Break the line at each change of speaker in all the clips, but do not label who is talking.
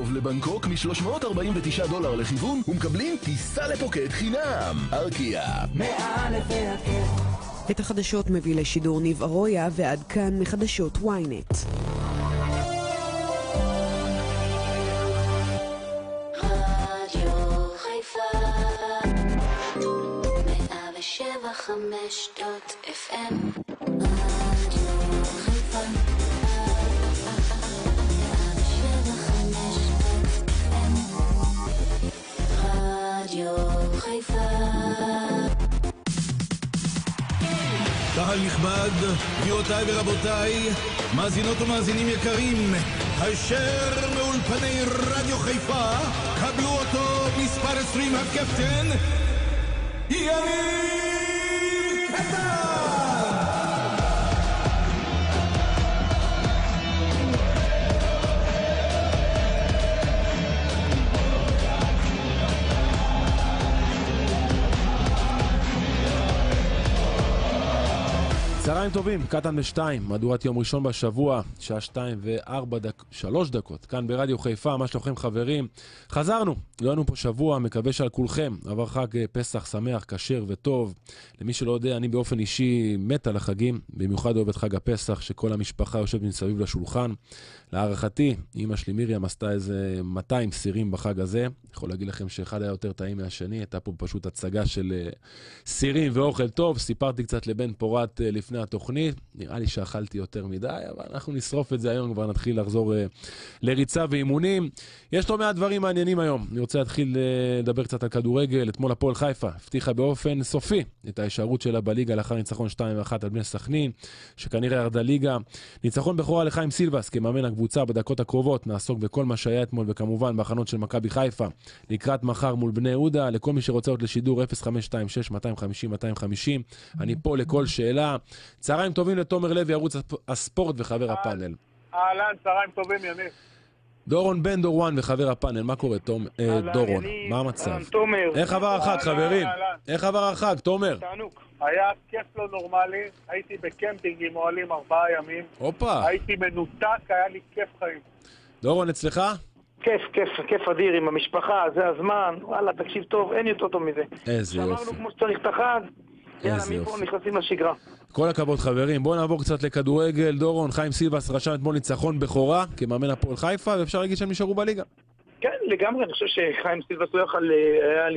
טוב לבנקוק מ-349 דולר לכיוון ומקבלים טיסה לפוקט חינם. ארקיע.
מאלף ועד תף.
את החדשות מביא לשידור ניב ארויה, ועד כאן מחדשות ynet.
חמש דוט אף אם
קהל נכבד, גבירותיי ורבותיי, מאזינות ומאזינים יקרים, אשר מאולפני רדיו חיפה, קבלו אותו מספר 20 הקפטן, יניב
צהריים טובים, קטן בשתיים, מהדורת יום ראשון בשבוע, שעה שתיים וארבע דק... שלוש דקות, כאן ברדיו חיפה, מה שלומכם חברים? חזרנו, לא היינו פה שבוע, מקווה שעל כולכם עבר חג אה, פסח שמח, כשר וטוב. למי שלא יודע, אני באופן אישי מת על החגים, במיוחד אוהב את חג הפסח, שכל המשפחה יושבת מסביב לשולחן. להערכתי, אימא שלי מרים עשתה איזה 200 סירים בחג הזה. יכול להגיד לכם שאחד היה יותר טעים מהשני, הייתה פה פשוט הצגה של אה, סירים ואוכל טוב. סיפרתי קצת לבן פורת אה, לפני התוכנית, נראה לי שאכלתי יותר מדי, אבל אנחנו נשרוף את זה היום, כבר נתחיל לחזור אה, לריצה ואימונים. יש לא מעט דברים מעניינים היום. אני רוצה להתחיל אה, לדבר קצת על כדורגל. אתמול הפועל חיפה הבטיחה באופן סופי את ההישארות שלה בליגה לאחר ניצחון 2-1 על בני סכנין, שכנראה ירדה ליגה. ניצחון בכורה לחיים סילבס כמאמן הקבוצה בדקות הקרובות. נעסוק בכל מה שהיה אתמול, וכמובן בהכנות של מכבי חיפה לקראת מחר מול בני יהודה. לכל מי שרוצה עוד לשידור 0526-250-250. אני פה לכל שאלה. צהריים טובים לתומר לוי, ערוץ הספ- הספורט וחבר הפאנל.
אהלן, צהריים טובים, יניב.
דורון בן דורואן וחבר הפאנל, מה קורה, תום, אה, דורון?
יניב.
מה המצב?
תומר,
איך עבר החג, חברים?
אהלן.
איך עבר החג, תומר?
תענוג.
היה כיף לא נורמלי, הייתי בקמפינג עם אוהלים ארבעה ימים,
הופה,
הייתי מנותק, היה לי כיף חיים.
דורון אצלך?
כיף, כיף, כיף אדיר עם המשפחה, זה הזמן, וואלה, תקשיב טוב, אין יותר טוב מזה.
איזה
שמרנו
יופי,
כמו שצריך את החג, יאללה, מפה. נכנסים לשגרה.
כל הכבוד חברים, בואו נעבור קצת לכדורגל. דורון, חיים סילבס רשם אתמול ניצחון בכורה כמאמן הפועל חיפה, ואפשר להגיד שהם נשארו בליגה.
כן, לגמרי, אני חושב שחיים סילבס לא יכל, אה,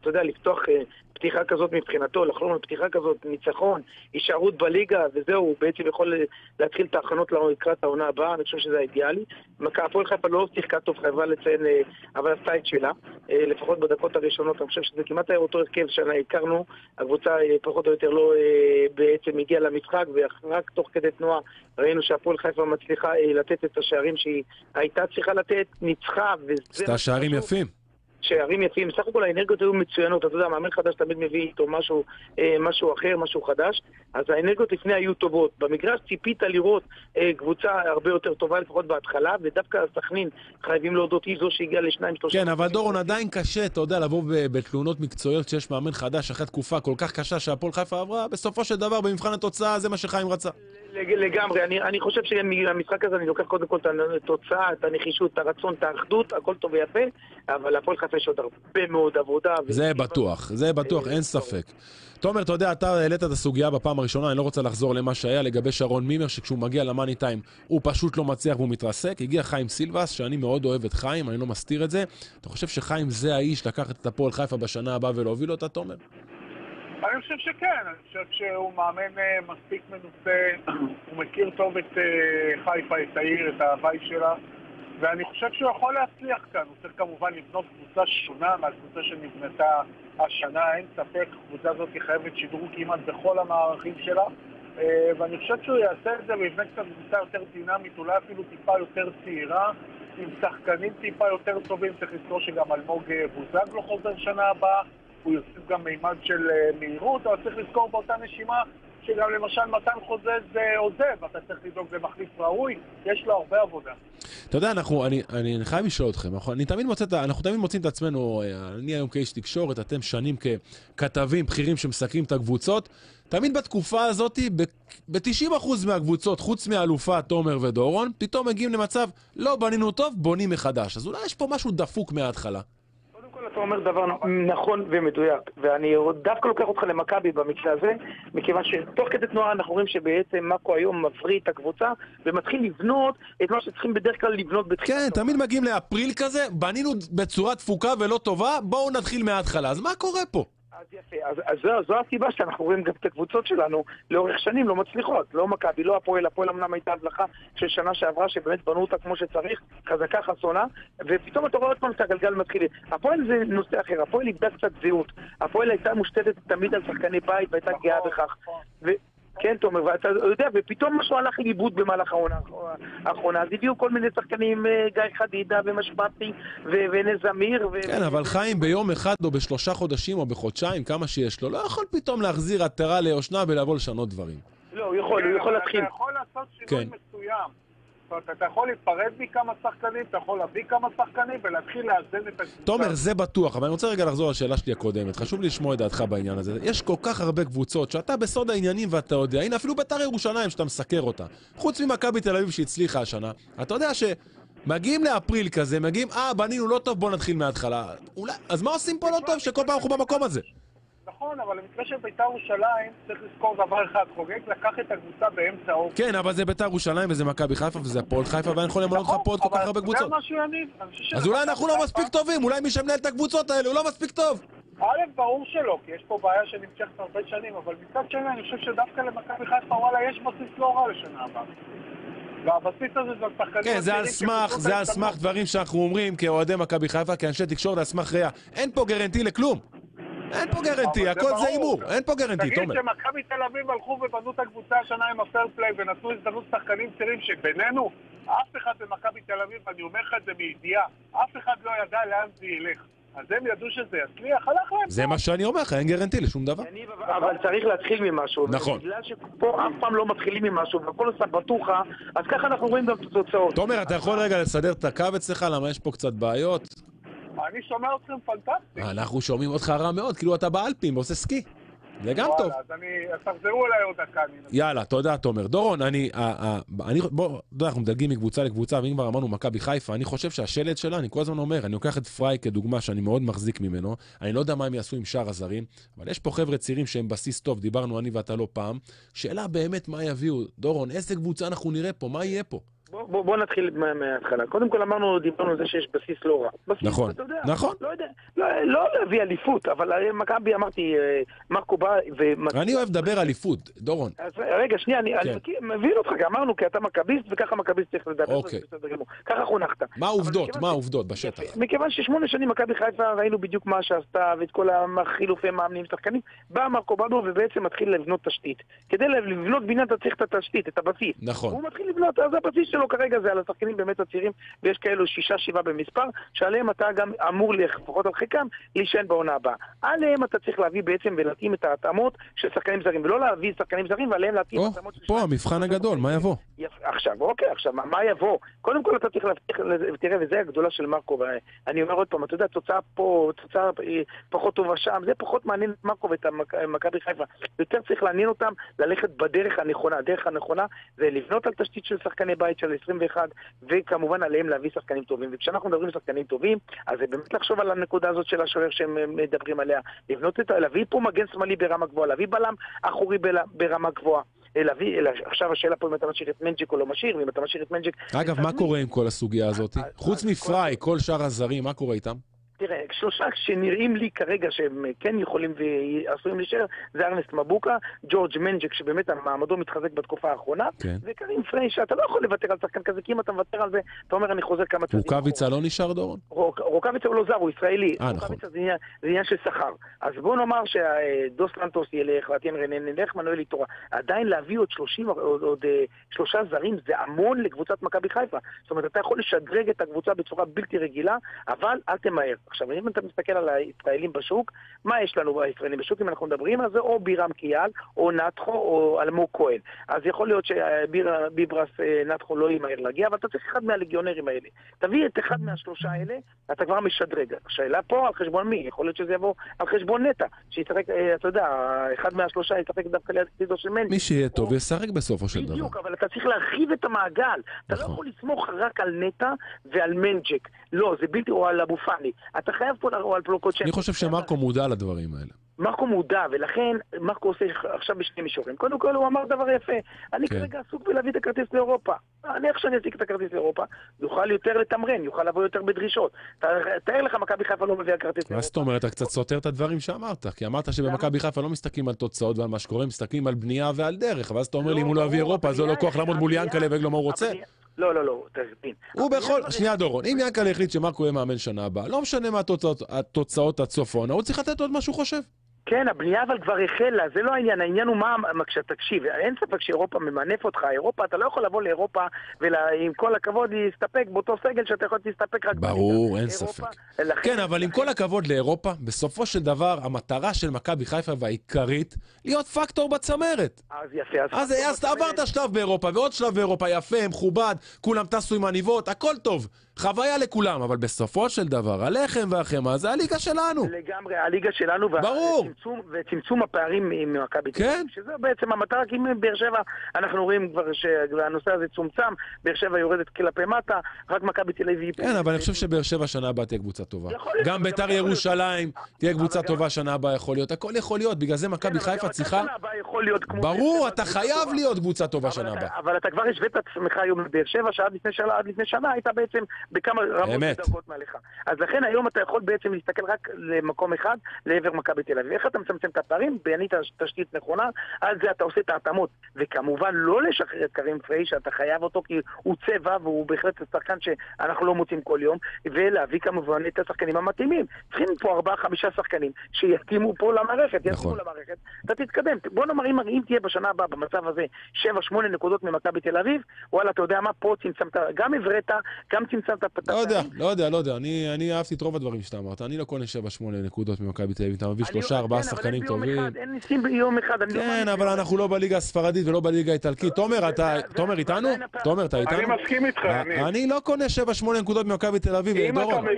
אתה יודע, לפתוח אה, פתיחה כזאת מבחינתו, לחלום על פתיחה כזאת, ניצחון, הישארות בליגה, וזהו, הוא בעצם יכול להתחיל את ההכנות לקראת העונה הבאה, אני חושב שזה האידיאלי. הפועל חיפה לא שיחקה טוב, חייבה לציין, אה, אבל עשתה את שלה, אה, לפחות בדקות הראשונות, אני חושב שזה כמעט היה אותו הרכב שהכרנו, הקבוצה אה, פחות או יותר לא בעצם הגיעה למשחק, ורק תוך כדי תנועה ראינו שהפועל חיפה מצליחה לתת את השערים שהיא הייתה צריכה לתת, ניצחה, וזה...
עשתה שערים. יפים.
שערים יפים, בסך הכל האנרגיות היו מצוינות, אתה יודע, מאמן חדש תמיד מביא איתו משהו, אה, משהו אחר, משהו חדש, אז האנרגיות לפני היו טובות. במגרש ציפית לראות אה, קבוצה הרבה יותר טובה, לפחות בהתחלה, ודווקא סכנין, חייבים להודות, היא זו שהגיעה לשניים, שלושה...
כן, אבל דורון עדיין קשה, אתה יודע, לבוא בתלונות מקצועיות כשיש מאמן חדש אחרי תקופה כל כך קשה שהפועל חיפה עברה, בסופו של דבר במבחן התוצאה זה מה שחיים רצה.
לג- לגמרי, אני, אני חושב שהמשחק הזה אני לוקח קודם כל את התוצאה, את הנחישות, את הרצון, את האחדות, הכל טוב ויפה, אבל להפועל חיפה יש עוד הרבה מאוד עבודה.
זה
ו-
בטוח, זה בטוח, אין ספק. תומר, אתה יודע, אתה העלית את הסוגיה בפעם הראשונה, אני לא רוצה לחזור למה שהיה לגבי שרון מימר, שכשהוא מגיע למאני טיים הוא פשוט לא מצליח והוא מתרסק. הגיע חיים סילבס, שאני מאוד אוהב את חיים, אני לא מסתיר את זה. אתה חושב שחיים זה האיש לקחת את הפועל חיפה בשנה הבאה ולהוביל אותה, תומר?
אני חושב שכן, אני חושב שהוא מאמן אה, מספיק מנוסה, הוא מכיר טוב את אה, חיפה, את העיר, את ההוואי שלה, ואני חושב שהוא יכול להצליח כאן. הוא צריך כמובן לבנות קבוצה שונה מהקבוצה שנבנתה השנה, אין ספק, הקבוצה הזאת חייבת שדרוג כמעט בכל המערכים שלה, אה, ואני חושב שהוא יעשה את זה ויבנה קצת קבוצה יותר דינמית, אולי אפילו טיפה יותר צעירה, עם שחקנים טיפה יותר טובים, צריך לזכור שגם אלמוג בוזגלו חוזר שנה הבאה. הוא יוסיף גם מימד של אה, מהירות, אבל צריך לזכור באותה נשימה שגם למשל מתן חוזז אה, עוזב, אתה צריך לדאוג למחליף ראוי, יש לו הרבה עבודה.
אתה יודע, אנחנו, אני, אני, אני חייב לשאול אתכם, אנחנו, אני תמיד מוצא, אנחנו תמיד מוצאים את עצמנו, אה, אני היום כאיש תקשורת, אתם שנים ככתבים בכירים שמסקרים את הקבוצות, תמיד בתקופה הזאת, ב-90% מהקבוצות, חוץ מהאלופה תומר ודורון, פתאום מגיעים למצב, לא בנינו טוב, בונים מחדש. אז אולי יש פה משהו דפוק מההתחלה.
כל אתה אומר דבר נכון ומדויק, ואני דווקא לוקח אותך למכבי במקרה הזה, מכיוון שתוך כדי תנועה אנחנו רואים שבעצם מאקו היום מבריא את הקבוצה ומתחיל לבנות את מה שצריכים בדרך כלל לבנות בתחילת
כן, תמיד מגיעים לאפריל כזה, בנינו בצורה דפוקה ולא טובה, בואו נתחיל מההתחלה. אז מה קורה פה?
אז יפה, אז, אז זו, זו הסיבה שאנחנו רואים גם את הקבוצות שלנו לאורך שנים לא מצליחות. לא מכבי, לא הפועל, הפועל אמנם הייתה הבלחה של שנה שעברה שבאמת בנו אותה כמו שצריך, חזקה חסונה, ופתאום אתה רואה עוד פעם שהגלגל מתחיל. הפועל זה נושא אחר, הפועל איבדה קצת זהות. הפועל הייתה מושתתת תמיד על שחקני בית והייתה גאה בכך. ו... כן, תומר, ואתה יודע, ופתאום משהו הלך לאיבוד במהלך העונה האחרונה, אז הביאו כל מיני שחקנים, אה, גיא חדידה ומשמעתי ו- ונס זמיר. ו-
כן, אבל חיים ביום אחד או בשלושה חודשים או בחודשיים, כמה שיש לו, לא יכול פתאום להחזיר עטרה ליושנה ולבוא לשנות דברים.
לא, הוא יכול, הוא יכול להתחיל.
אתה יכול לעשות שינוי
כן.
מסוים. זאת אומרת, אתה יכול להיפרד מכמה שחקנים, אתה יכול להביא כמה שחקנים ולהתחיל לאזן את הקבוצה.
תומר, זה בטוח, אבל אני רוצה רגע לחזור לשאלה שלי הקודמת. חשוב לשמוע את דעתך בעניין הזה. יש כל כך הרבה קבוצות שאתה בסוד העניינים ואתה יודע, הנה אפילו בית"ר ירושלים שאתה מסקר אותה. חוץ ממכבי תל אביב שהצליחה השנה, אתה יודע שמגיעים לאפריל כזה, מגיעים, אה, בנינו לא טוב, בוא נתחיל מההתחלה. אולי, אז מה עושים פה לא טוב שכל פעם אנחנו במקום הזה?
נכון, אבל במקרה של בית"ר ירושלים, צריך לזכור דבר אחד, חוגג לקח את הקבוצה באמצע האופן.
כן, אבל זה בית"ר ירושלים וזה מכבי חיפה וזה הפועל חיפה ואני יכול למנות לך פה עוד כל כך הרבה קבוצות. אז אולי אנחנו לא מספיק טובים, אולי מי שמנהל את הקבוצות האלה הוא לא מספיק טוב.
א', ברור שלא, כי יש פה בעיה שנמשכת הרבה שנים, אבל מצד שני, אני חושב שדווקא למכבי חיפה, וואלה, יש בסיס לא רע לשנה הבאה. והבסיס הזה זה השחקנים
כן, זה על סמך, זה על. סמך דברים שאנחנו אומרים כאוהדי מכבי חיפה, כאנשי תקשורת, על סמך ראייה. אין פה גרנטי לכלום. אין פה גרנטי, הכל זה. הימור, אין פה גרנטי,
תגיד
תומר.
שמכבי תל אביב הלכו ובנו את הקבוצה השנה עם הפרפליי ונתנו הזדמנות שחקנים צעירים שבינינו, אף אחד במכבי תל אביב, אני אומר לך את זה מידיעה, אף אחד לא ידע לאן זה ילך. אז הם ידעו שזה יצליח, הלך להם.
זה מה שאני אומר לך, אין גרנטי לשום דבר.
אבל- אבל צריך להתחיל ממשהו.
נכון.
בגלל שפה אף פעם לא מתחילים ממשהו, והכל עושה בטוחה, אז ככה אנחנו רואים גם את התוצאות.
תומר, אתה יכול רגע לסדר את הקו אצלך, למה יש פה קצת בעיות?
אני שומע אתכם פנטסטי.
אנחנו שומעים אותך רע מאוד, כאילו אתה באלפים ועושה סקי. זה גם טוב.
אז אני... תחזרו אליי עוד דקה.
יאללה, תודה, תומר. דורון, אני, אה, אה, אני, בוא, אתה יודע, אנחנו מדלגים מקבוצה לקבוצה, ואם כבר אמרנו מכבי חיפה, אני חושב שהשלד שלה, אני כל הזמן אומר, אני לוקח את פריי כדוגמה שאני מאוד מחזיק ממנו, אני לא יודע מה הם יעשו עם שאר הזרים, אבל יש פה חבר'ה צעירים שהם בסיס טוב, דיברנו אני ואתה לא פעם, שאלה באמת מה יביאו. דורון, איזה קבוצה אנחנו נראה פה, מה יהיה פה?
בוא, בוא, בוא נתחיל מה- מההתחלה. קודם כל אמרנו, דיברנו על זה שיש בסיס לא רע. בסיס,
נכון,
אתה יודע,
נכון.
לא יודע, לא, לא להביא אליפות, אבל אה, מכבי, אמרתי, אה, מרקו בא ו...
אני אוהב לדבר אליפות, דורון.
אז רגע, שנייה, אני,
כן.
אני מבין אותך, כי אמרנו, כי אתה מכביסט וככה מכביסט צריך לדבר,
אוקיי.
ככה חונכת.
מה העובדות? מה העובדות בשטח?
מכיוון ששמונה שנים מכבי חיפה ראינו בדיוק מה שעשתה ואת כל החילופי מאמנים שחקנים, בא מרקו בדו ובעצם מתחיל לבנות תשתית. כדי לבנות בניין אתה צריך את התשתית, את הבסיס.
נכון.
הוא מתחיל לבנות, אז הבסיס שלו כרגע זה על השחקנים באמת הצעירים, ויש כאלו שישה שבעה במספר, שעליהם אתה גם אמור, לפחות על חלקם, להישען בעונה הבאה. עליהם אתה צריך להביא בעצם ולהתאים את ההתאמות של שחקנים זרים, ולא להביא שחקנים זרים ועליהם להתאים
או,
התאמות של
פה. המבחן הגדול, מה יבוא?
עכשיו, אוקיי, עכשיו, מה, יבוא? קודם כל אתה צריך להבטיח, ותראה, וזה הגדולה של מרקו, ואני אומר עוד פעם, אתה יודע, תוצאה פה, תוצאה אה, פחות טובה שם, זה פחות מעניין את מרקו ואת מכבי חיפה. יותר צריך לעניין אותם ללכת בדרך הנכונה. הדרך הנכונה זה לבנות על תשתית של שחקני בית של 21, וכמובן עליהם להביא שחקנים טובים. וכשאנחנו מדברים על שחקנים טובים, אז זה באמת לחשוב על הנקודה הזאת של השוער שהם אה, מדברים עליה, לבנות את ה... להביא פה מגן שמאלי ברמה גבוהה, להביא בלם אחורי ברמה גבוהה. אה, להביא, אלא עכשיו השאלה פה אם אתה משאיר את מנג'יק או לא משאיר, ואם אתה משאיר את מנג'יק...
אגב, מה קורה עם כל הסוגיה הזאת? חוץ מפריי, כל שאר הזרים, מה קורה איתם?
תראה, שלושה שנראים לי כרגע שהם כן יכולים ועשויים להישאר, זה ארנסט מבוקה, ג'ורג' מנג'ק, שבאמת מעמדו מתחזק בתקופה האחרונה,
כן.
וקרים פריי, שאתה לא יכול לוותר על שחקן כזה, כי אם אתה מוותר על זה, אתה אומר אני חוזר כמה צעדים.
רוקאביצה לא נשאר, דורון?
רוק- רוקאביצה הוא לא זר, הוא ישראלי.
אה, נכון.
רוקאביצה זה עניין- זה עניין של שכר. אז בוא נאמר שדוס לנטוס ילך, ואתיאן רנן ילך, מנואל איתורה. עדיין להביא עוד 30, עוד, עוד אה, שלושה זרים, זה המון לקבוצת מכבי חיפה. זאת אומרת, אתה יכול לשדרג את הקבוצה בצורה בלתי רגילה, אבל אל תמהר. עכשיו, אם אתה מסתכל על הישראלים בשוק, מה יש לנו בישראלים בשוק? אם אנחנו מדברים על זה, או בירם קיאל, או נתחו, או אלמוג כהן. אז יכול להיות שביברס אה, נאתכו לא ימהר להגיע, אבל אתה צריך אחד מהלגיונרים האלה. תביא את אחד מהשלושה האלה, אתה כבר משדרג. השאלה פה על חשבון מי? יכול להיות שזה יבוא על חשבון נטע, שישחק, אה, אתה יודע, אחד מהשלושה ישחק דווקא ליד צידו של מנדי.
מי שיהיה טוב ישחק בסופו של דבר.
בדיוק, אבל אתה צריך להרחיב את המעגל. אתה לא
נכון.
יכול לסמוך רק על נטע ועל מנג'ק. לא, זה בלתי, או על אבו פאני. אתה חייב פה, או על פלקושצ'נקו.
אני חושב שמרקו מודע לדברים האלה.
מרקו מודע, ולכן מרקו עושה עכשיו בשני מישורים. קודם כל הוא אמר דבר יפה, אני
כן.
כרגע עסוק בלהביא את הכרטיס לאירופה. אני איך שאני אשיג את הכרטיס לאירופה, יוכל יותר לתמרן, יוכל לבוא יותר בדרישות. תאר לך, מכבי חיפה לא מביאה כרטיס
מה זאת אומרת? אתה קצת סותר את הדברים שאמרת. כי אמרת שבמכבי חיפה לא מסתכלים על תוצאות ועל מה שקורה, מסתכלים על בנייה ועל דרך. ואז אתה אומר לי, אם הוא לא יביא אירופה, אז לא לו כוח לעמוד מול ינקלה ויגיד לו מה הוא רוצה.
לא, לא, לא, תבין.
הוא בכל... שנייה, דורון. אם ינקלה החליט שמרקו יהיה מאמן שנה הבאה, לא משנה מה התוצאות- התוצאות עד סוף העונה, הוא צריך לתת עוד מה שהוא חושב.
כן, הבנייה אבל כבר החלה, זה לא העניין, העניין הוא מה, כשתקשיב, אין ספק שאירופה ממנף אותך, אירופה, אתה לא יכול לבוא לאירופה ועם כל הכבוד להסתפק באותו סגל שאתה יכול להסתפק רק...
ברור. אין
אירופה,
ספק.
לכן-
כן, אבל עם כל הכבוד לאירופה, בסופו של דבר, המטרה של מכבי חיפה והעיקרית, להיות פקטור בצמרת.
אז יפה, אז...
אז אז עברת שלב באירופה ועוד שלב באירופה, יפה, מכובד, כולם טסו עם עניבות, הכל טוב. חוויה לכולם, אבל בסופו של דבר, הלחם והחמאה זה הליגה שלנו.
לגמרי, הליגה שלנו,
ברור.
וצמצום, וצמצום הפערים עם מכבי תל
כן.
אביב, שזה בעצם המטרה, כי אם באר שבע, אנחנו רואים כבר שהנושא הזה צומצם, באר שבע יורדת כלפי מטה, רק מכבי תל אביב...
כן, אבל אני חושב שבאר שבע שנה הבאה תהיה קבוצה טובה. גם ביתר ירושלים תהיה קבוצה טובה שנה הבאה יכול להיות. הכל יכול להיות, בגלל זה
כן,
מכבי
אבל
חיפה צריכה... ברור, אתה חייב. להיות קבוצה טובה שנה הבאה.
אבל אתה כבר השווית את עצמך היום לבאר שבע, שעד לפני שנה, עד לפני שנה היית בעצם בכמה רמות. ודרגות מעליך. אז לכן היום אתה יכול בעצם להסתכל רק למקום אחד, לעבר מכבי תל אביב. איך אתה מצמצם את הפערים? בנית תשתית נכונה, על זה אתה עושה את ההתאמות. וכמובן לא לשחרר את קרים פריי, שאתה חייב אותו כי הוא צבע והוא בהחלט שחקן שאנחנו לא מוצאים כל יום, ולהביא כמובן את השחקנים המתאימים. צריכים פה ארבעה, חמישה שחקנים שיתאימו פה למערכת, יתאימו
נכון.
למערכת, אתה תתקדם. בוא נאמר, אם, אם תהיה בשנה הבאה במצב הזה 7-8 נקודות ממכבי תל אביב, וואלה, אתה יודע מה, פה צמצמת, גם הבראת, גם צמצמת את
לא יודע. לא יודע, לא יודע. אני אני אהבתי את רוב הדברים שאתה אמרת. אני לא קונה 7-8 נקודות ממכבי תל אביב. אתה מביא שלושה, ארבעה
כן, אבל
שחקנים טובים.
אחד, אין ניסים ביום אחד, אני לא
כן, אבל אנחנו לא בליגה הספרדית ולא בליגה האיטלקית. תומר, אתה... תומר איתנו? תומר, אתה איתנו?
אני מסכים איתך,
אה,
אני.
אני לא קונה 7-8 נקודות ממכבי תל אביב,
אם אתה
דורון.
מביא,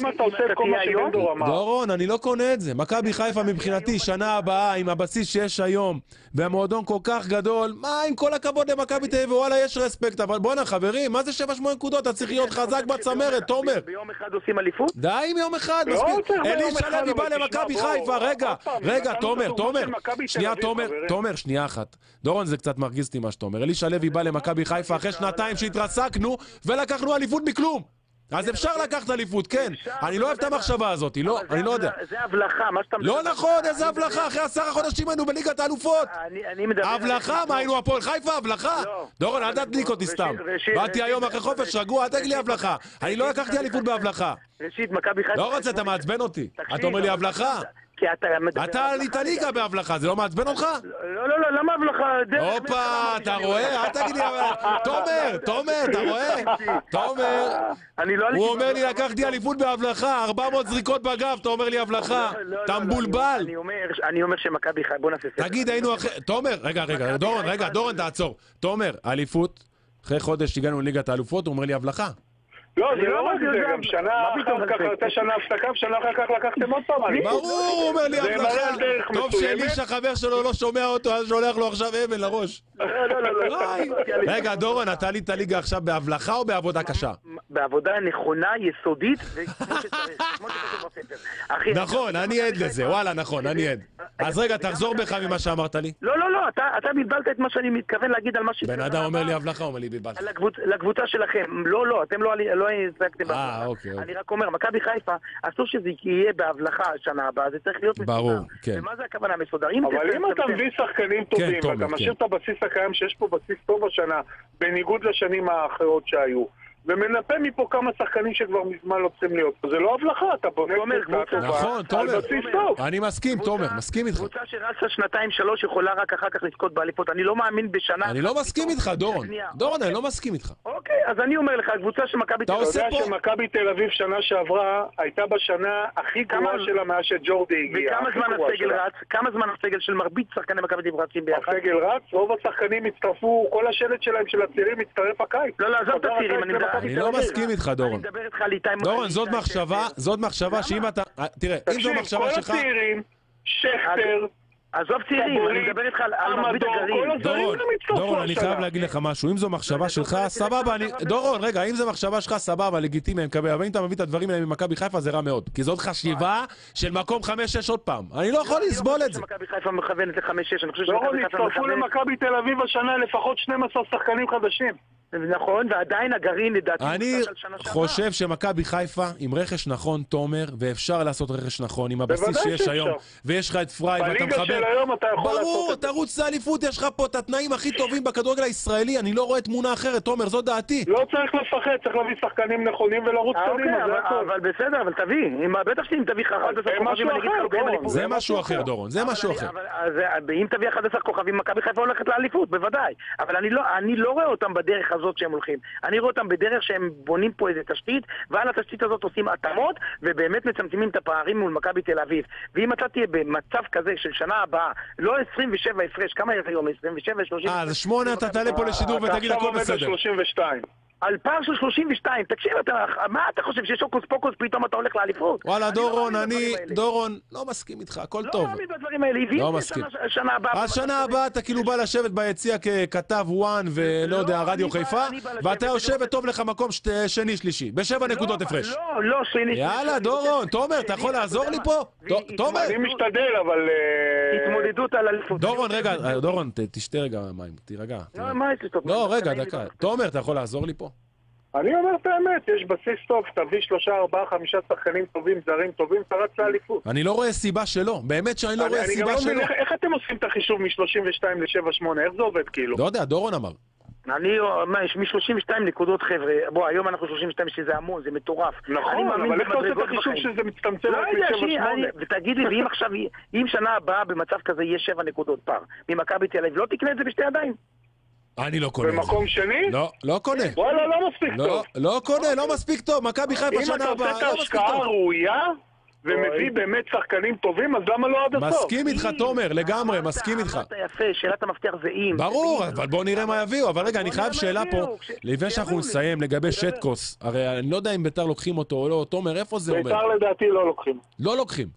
אם אתה עושה את כל מה שבנדור אמר.
דורון, אני לא קונה את זה. מכבי חיפה מבחינתי, שנה הבאה, עם הבסיס שיש היום, והמועדון כל כך גדול, מה, עם כל הכבוד למכבי תל אביב, וואלה, יש רספקט, אבל בואנה, חברים, מה זה 7-8 נקודות? אתה צריך להיות חזק בצמרת, תומר.
ביום אחד עושים אליפות?
די עם יום אחד,
לא
מספיק. אלישע לוי בא למכבי חיפה, רגע, רגע, תומר, תומר, שנייה, תומר. תומר, שנייה אחת. דורון, זה קצת מרגיז אותי מה שאתה אומר. אלישע לוי בא למכבי חיפה אחרי שנתיים שהתרסקנו, ולקחנו אליפות מכלום. אז אפשר לקחת אליפות, כן. אני לא אוהב את המחשבה הזאת, לא, אני לא יודע.
זה הבלחה, מה שאתה...
לא
מדבר-
נכון, איזה הבלחה, אחרי עשרה חודשים היינו בליגת האלופות.
אני- מדבר...
הבלחה? מה, היינו הפועל חיפה? הבלחה?
לא.
דורון, אל תדליק אותי סתם. באתי היום אחרי חופש רגוע, אל תגיד לי הבלחה. אני לא לקחתי אליפות בהבלחה.
ראשית, מכבי חיפה...
לא רוצה, אתה מעצבן אותי. אתה אומר לי הבלחה?
כי אתה מדבר...
אתה
על
עלית ליגה בהבלחה, זה לא מעצבן אותך?
לא, לא, לא, למה הבלחה?
הופה, אתה רואה? אל תגיד לי, תומר, תומר, אתה רואה? תומר,
אני לא
הוא אומר לי, לקחתי אליפות בהבלחה, 400 זריקות בגב, אתה אומר לי הבלחה,
לא, לא,
אתה
לא,
מבולבל.
אני אומר, אני אומר שמכבי חיפה, בוא נעשה סדר.
תגיד, היינו אחרי... תומר, רגע, רגע, דורון, רגע, דורון, תעצור. תומר, אליפות, אחרי חודש הגענו לליגת האלופות, הוא אומר לי הבלחה.
לא, זה
לא
לא רק זה, גם שנה אחר כך הייתה שנה הפסקה, ושנה אחר כך לקחתם עוד פעם.
ברור, הוא אומר לי
דרך
טוב
מסוימת.
שאלישע חבר שלו לא שומע אותו, אז שולח לו עכשיו אבן לראש.
לא, לא, לא, לא.
רגע, דורון, אתה עלית ליגה עכשיו בהבלחה או בעבודה קשה?
בעבודה נכונה, יסודית, וכמו שצריך, כמו שכתוב בספר.
נכון, אני עד לזה, וואלה, נכון, אני עד. אז רגע, תחזור בך ממה שאמרת לי.
לא, לא, לא, אתה, אתה בלבלת את מה שאני מתכוון להגיד על מה ש...
בן אדם אומר לי הבלחה, אומר לי בלבלת.
על הקבוצ... לקבוצה שלכם. לא, לא, אתם לא לא הצגתם
אה,
בהבלחה.
אוקיי, אוקיי.
אני רק אומר, מכבי חיפה, אסור שזה יהיה בהבלחה שנה הבאה, זה צריך להיות מסודר.
ברור, כן.
ומה זה הכוונה מסודר? אם
אבל אם אתה מביא שחקנים טובים,
תומר,
ואתה
כן.
משאיר את הבסיס הקיים, שיש פה בסיס טוב השנה, בניגוד לשנים האחרות שהיו, ומנפה מפה כמה שחקנים שכבר מזמן לא צריכים להיות. זה לא הבלחה, אתה בונה
תומר,
קבוצה
קבוצה-
טובה
נכון,
על
תומר.
בסיס טוב.
אני מסכים, תומר, מסכים איתך.
קבוצה שרצה שנתיים שלוש יכולה רק אחר כך לזכות באליפות. אני לא מאמין בשנה...
אני לא מסכים איתך, דורון. דורון, אני לא מסכים איתך.
אוקיי, אז אני אומר לך, הקבוצה של מכבי תל אביב...
אתה יודע
פה-
שמכבי תל אביב שנה שעברה הייתה בשנה הכי
כמה-
גרועה שלה מאז שג'ורדי הגיע.
וכמה זמן הסגל. רץ? כמה זמן הסגל של מרבית שחקני מכבי תל אביב רצים ביחד?
הסגל רץ, רוב השחקנים הצטרפו, כל השלט שלהם של הצעירים הצטרף הקיץ.
לא, לא, עזוב את
חזר
הצעירים,
הקיץ
אני מדבר...
אני לא. מסכים איתך,
אני
דורון.
מדבר איתך על איתי...
דורון, זאת. מחשבה, זאת מחשבה שאם אתה... אה, תראה, אם זו
תקשיב,
מחשבה
כל
שלך...
הצעירים, שכטר,
עזוב צעירים, אני מדבר איתך על מרבית
הזרים
דורון,
הצטרפו
דורון, אני. חייב להגיד לך משהו, אם זו מחשבה שלך,
דורון,
סבבה, אני...
דורון,
דורון, רגע, אם זו מחשבה שלך, סבבה, לגיטימי, אני מקבל, אבל אם אתה מביא את הדברים האלה ממכבי חיפה, זה רע מאוד. כי זאת חשיבה של מקום 5-6 עוד פעם. אני לא יכול לסבול את זה.
מכבי חיפה מכוונת ל-5-6, אני חושב
דורון,
שמכבי חיפה
הצטרפו
מכוונת...
למכבי תל אביב השנה לפחות 12 שחקנים חדשים.
נכון, ועדיין הגרעין לדעתי...
אני. חושב שמכבי חיפה עם רכש נכון, תומר, ואפשר לעשות רכש נכון, עם הבסיס שיש. היום, ויש לך את פריי ואתה
בליגה
מחבר...
של היום אתה יכול
ברור,
לעשות את זה.
תרוץ לאליפות, יש לך פה את התנאים הכי טובים בכדורגל הישראלי, אני לא רואה תמונה אחרת, תומר, זו דעתי.
לא צריך לפחד, צריך להביא שחקנים נכונים ולרוץ
אה,
קדימה,
אוקיי,
זה
אבל-
הכל.
אבל בסדר, אבל תביא, אם- בטח שאם תביא לך 11
זה
כוכבים, אני אגיד לך לוקחים
דורון.
אליפות.
זה משהו אחר. דורון, זה משהו אחר.
אה, אם תביא 11 כוכבים, מכבי חיפה הולכת לאליפות, בוודאי. אבל אני לא, אני לא רואה אותם בדרך הזאת שהם הולכים. אני רואה אותם בדרך שהם בונים פה איזה תשתית, ועל התשתית הזאת עושים התאמות, ובאמת מצמצמים את הפערים מול מכבי תל אביב. ואם אתה תהיה במצב כזה של שנה הבאה, לא 27 הפרש, כמה יש היום? 27, 30...
אה, אז שמונה אתה תעלה פה לשידור
אתה
ותגיד
עכשיו
הכל
עומד על
בסדר.
32.
על פער של 32, תקשיב, אתה, מה אתה חושב, שיש הוקוס פוקוס, פתאום אתה הולך לאליפות?
וואלה,
אני לא
דורון, אני... דורון, לא מסכים איתך, הכל
לא
טוב.
מאמין בדברים האלה, הביא
לא
את זה
מסכים.
שנה- שנה הבאה.
אז שנה הבאה אתה כאילו בא לשבת ביציע ככתב וואן ולא
לא,
יודע, רדיו חיפה, ואתה יושב וטוב לך מקום שני שלישי, בשבע נקודות
לא,
הפרש.
לא, לא, שני.
יאללה,
שני,
דורון, תומר, אתה יכול לעזור לי? פה? תומר.
אני משתדל, אבל...
התמודדות על אליפות.
דורון, רגע, דורון, תשתה רגע מים, תירגע.
לא?
לא, רגע, דקה. תומר, אתה יכול לעזור לי פה?
אני אומר את האמת, יש בסיס טוב, תביא שלושה, ארבעה, חמישה שחקנים טובים, זרים טובים, אתה רץ לאליפות.
אני לא רואה סיבה שלא, באמת שאני לא
אני
רואה
אני גם
סיבה
לא מבין
שלא.
איך- איך אתם עושים את החישוב מ-32 ל-7-8, איך זה עובד כאילו?
לא יודע, דורון אמר.
אני, מה, יש מ-32 נקודות, חבר'ה. בוא, היום אנחנו 32, שזה המון, זה מטורף. אני
נכון, אבל איך אתה עושה את החישוב. שזה מצטמצם
לא
רק
יודע, שהיא- אני-
ל-7-8?
ותגיד לי, ואם עכשיו, אם שנה הבאה במצב כזה יהיה שבע נקודות פער ממכבי תל אביב, לא תקנה את זה בשתי ידיים?
אני לא קונה את זה.
במקום שני?
לא, לא קונה.
וואלה, לא מספיק
לא,
טוב.
לא קונה, לא מספיק טוב. מכבי חיפה
אם
שנה
אתה עושה
הבאה,
את
לא מספיק
ההשקעה
טוב.
הראויה, ומביא באמת שחקנים טובים, אז למה לא עד הסוף?
מסכים איתך,
אם-
תומר, לגמרי, מסכים איתך.
אמרת יפה, שאלת המפתח זה אם.
ברור, אבל בוא נראה מה יביאו. אבל רגע, אני חייב שאלה פה, לפני שאנחנו. נסיים, לגבי שטקוס. הרי אני לא יודע אם ביתר לוקחים אותו או לא. תומר, איפה זה עומד?
בית"ר לדעתי לא לוקחים.
לא לוקחים.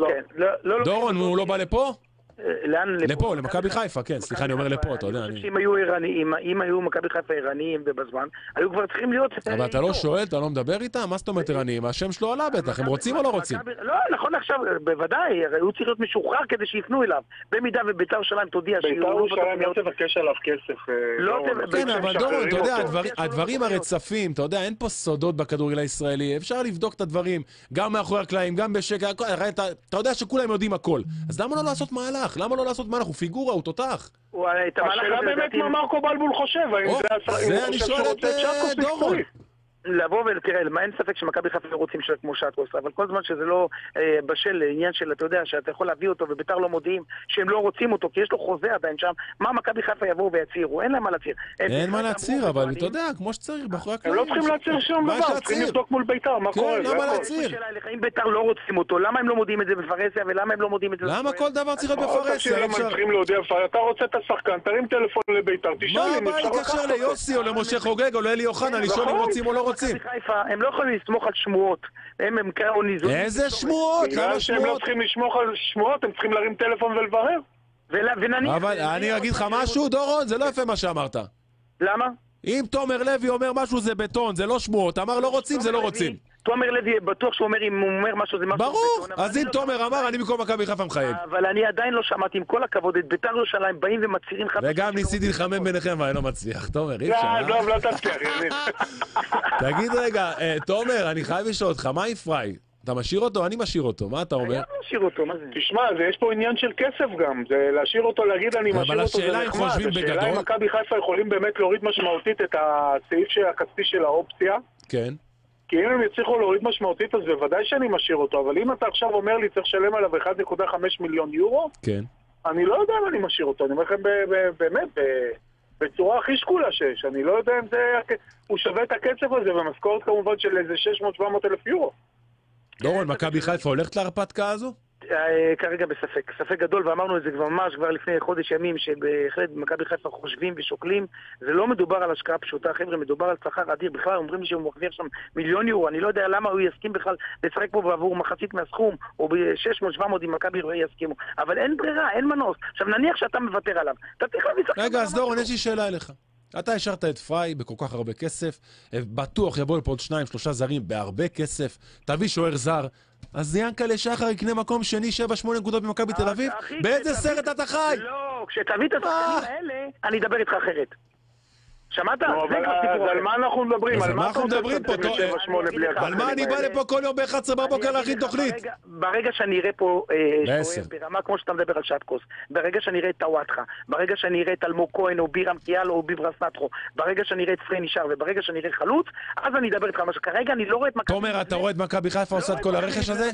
לא.
כן, לא, לא, לא-
דורון, הוא לא בא לפה?
אה, לאן?
לפה, למכבי חיפה, כן. סליחה, אני אומר לפה, אתה יודע.
אני
אני-
חושב שאם היו ערניים, אם היו מכבי חיפה ערניים ובזמן, היו כבר צריכים להיות...
אבל אתה לא. שואל, אתה לא מדבר איתם? מה זאת אומרת ערניים? השם שלו עלה בטח, הם רוצים או לא רוצים?
לא, נכון עכשיו, בוודאי, הרי הוא צריך להיות משוחרר כדי שיפנו אליו. במידה וביתר ירושלים תודיע שהוא
בית"ר ירושלים לא תבקש עליו כסף. אה,
לא
כן, אבל דורון, אתה יודע, הדברים. הרצפים, אתה יודע, אין פה סודות בכדורגל הישראלי, אפשר לבדוק את הדברים, גם מאחורי הקלעים, גם בשקע, אתה יודע שכולם יודעים הכל. אז למה לא לעשות מהלך? למה לא לעשות מהלך? הוא פיגורה, הוא תותח.
השאלה באמת מה מרקו בלבול חושב, האם זה
אני שואל את, אה, דורון.
לבוא ולתראה, מה אין ספק שמכבי חיפה לא רוצים שלט כמו שטקוס, אבל כל זמן שזה לא אה, בשל לעניין של, אתה יודע, שאתה יכול להביא אותו וביתר לא מודיעים שהם לא רוצים אותו, כי יש לו חוזה עדיין שם, מה מכבי חיפה יבואו ויצהירו? אין להם מה להצהיר. הם
אין מה להצהיר, אבל אתה יודע, כמו שצריך, מאחורי
הם
הקלעים.
לא צריכים להצהיר שום
מה
דבר, צריכים? לבדוק מול בית"ר, מה
כן,
קורה,
למה
הכל.
להצהיר?
אם ביתר לא רוצים אותו, למה הם לא מודיעים את זה בפרהסיה ולמה הם לא מודיעים את זה...
למה? כל דבר צריך להיות בפרהסיה?
הם אתה רוצה את השחקן, תרים טלפון לבית"ר, תשאל
מה
אם
הבעיה
אפשר
להתקשר
לקחת אותו.
ליוסי או למשה חוגג או לאלי אוחנה, לשאול אם
נכון.
רוצים או לא רוצים?
חיפה, הם לא יכולים לסמוך על שמועות. הם הם כאו ניזונים.
איזה שמועות?
בגלל שהם לא
שמועות?
צריכים לשמוך על שמועות, הם צריכים להרים טלפון ולברר.
ול- ונניח...
אבל אני אגיד לך משהו, דורון, זה לא יפה מה שאמרת.
למה?
אם תומר לוי אומר משהו זה בטון, זה לא שמועות, אמר לא רוצים, זה לא רוצים.
תומר לוי בטוח שהוא אומר, אם הוא אומר משהו זה משהו...
ברור, אז
אני
אם
לא
תומר אמר, אני במקום מכבי חיפה מחייג.
אבל אני עדיין לא שמעתי, עם כל הכבוד, את ביתר ירושלים באים ומצהירים חד...
וגם ניסיתי לחמם ביניכם ואני לא מצליח. תומר, אי
לא,
אפשר. אה?
עזוב, לא תצליח, יניב.
תגיד רגע, אה, תומר, אני חייב לשאול אותך, מה עם פריי? אתה משאיר אותו? אני משאיר אותו, מה אתה אומר?
חייב להשאיר אותו, מה זה?
תשמע, זה יש פה עניין של כסף גם, זה להשאיר אותו, להגיד אני משאיר אותו, זה נחמד. השאלה
בגדול-
אם מכבי חיפה יכולים באמת להוריד משמעותית את הסעיף של- הכספי של האופציה,
כן.
כי אם הם יצליחו להוריד משמעותית אז בוודאי שאני משאיר אותו, אבל אם אתה עכשיו אומר לי צריך לשלם עליו 1.5 מיליון יורו,
כן.
אני לא יודע אם אני משאיר אותו, אני אומר לכם באמת, בצורה הכי שקולה שיש, אני לא יודע אם זה, הוא שווה את הקצב הזה, ומשכורת כמובן של איזה 600-700 אלף יורו.
דורון, מכבי חיפה הולכת להרפתקה הזו?
אה, כרגע בספק, ספק גדול, ואמרנו את זה כבר ממש כבר לפני חודש ימים, שבהחלט מכבי חיפה חושבים ושוקלים. זה לא מדובר על השקעה פשוטה, חבר'ה, מדובר על שכר אדיר. בכלל, אומרים לי שהוא מרוויח שם מיליון יורו, אני לא יודע למה הוא יסכים בכלל לשחק פה בעבור מחצית מהסכום, או ב-600-700 אם מכבי לא יסכימו. אבל אין ברירה, אין מנוס. עכשיו, נניח שאתה מוותר עליו, אתה צריך להביא שחקן...
רגע, אז דורון. יש לי שאלה אליך. אתה השארת את פריי בכל כך הרבה כסף, אה, בטוח יבואו לפה עוד שניים, שלושה זרים בהרבה כסף, תביא שוער זר, אז ינקלה שחר יקנה מקום שני, שבע, שמונה נקודות במכבי תל אביב? באיזה סרט אתה חי?
לא, כשתביא את השחקנים
אה.
האלה, אני אדבר איתך אחרת. שמעת?
נו,
זה
אבל
סיפור
על. מה אנחנו מדברים? על
מה
מה
אנחנו מדברים פה? על מה אני בא? לפה כל יום ב-11 בבוקר להכין תוכנית?
ברגע- שאני אראה פה אה. שוער ברמה כמו שאתה מדבר על שטקוס, ברגע שאני אראה את טוואטחה, ברגע שאני אראה את אלמוג כהן או בירם קיאל או ביברס נטחו, ברגע שאני אראה את פריי נשאר וברגע שאני אראה חלוץ, אז אני אדבר איתך על משהו. כרגע אני לא רואה את מכבי...
תומר, אתה רואה את מכבי חיפה
לא
עושה את כל הרכש הזה?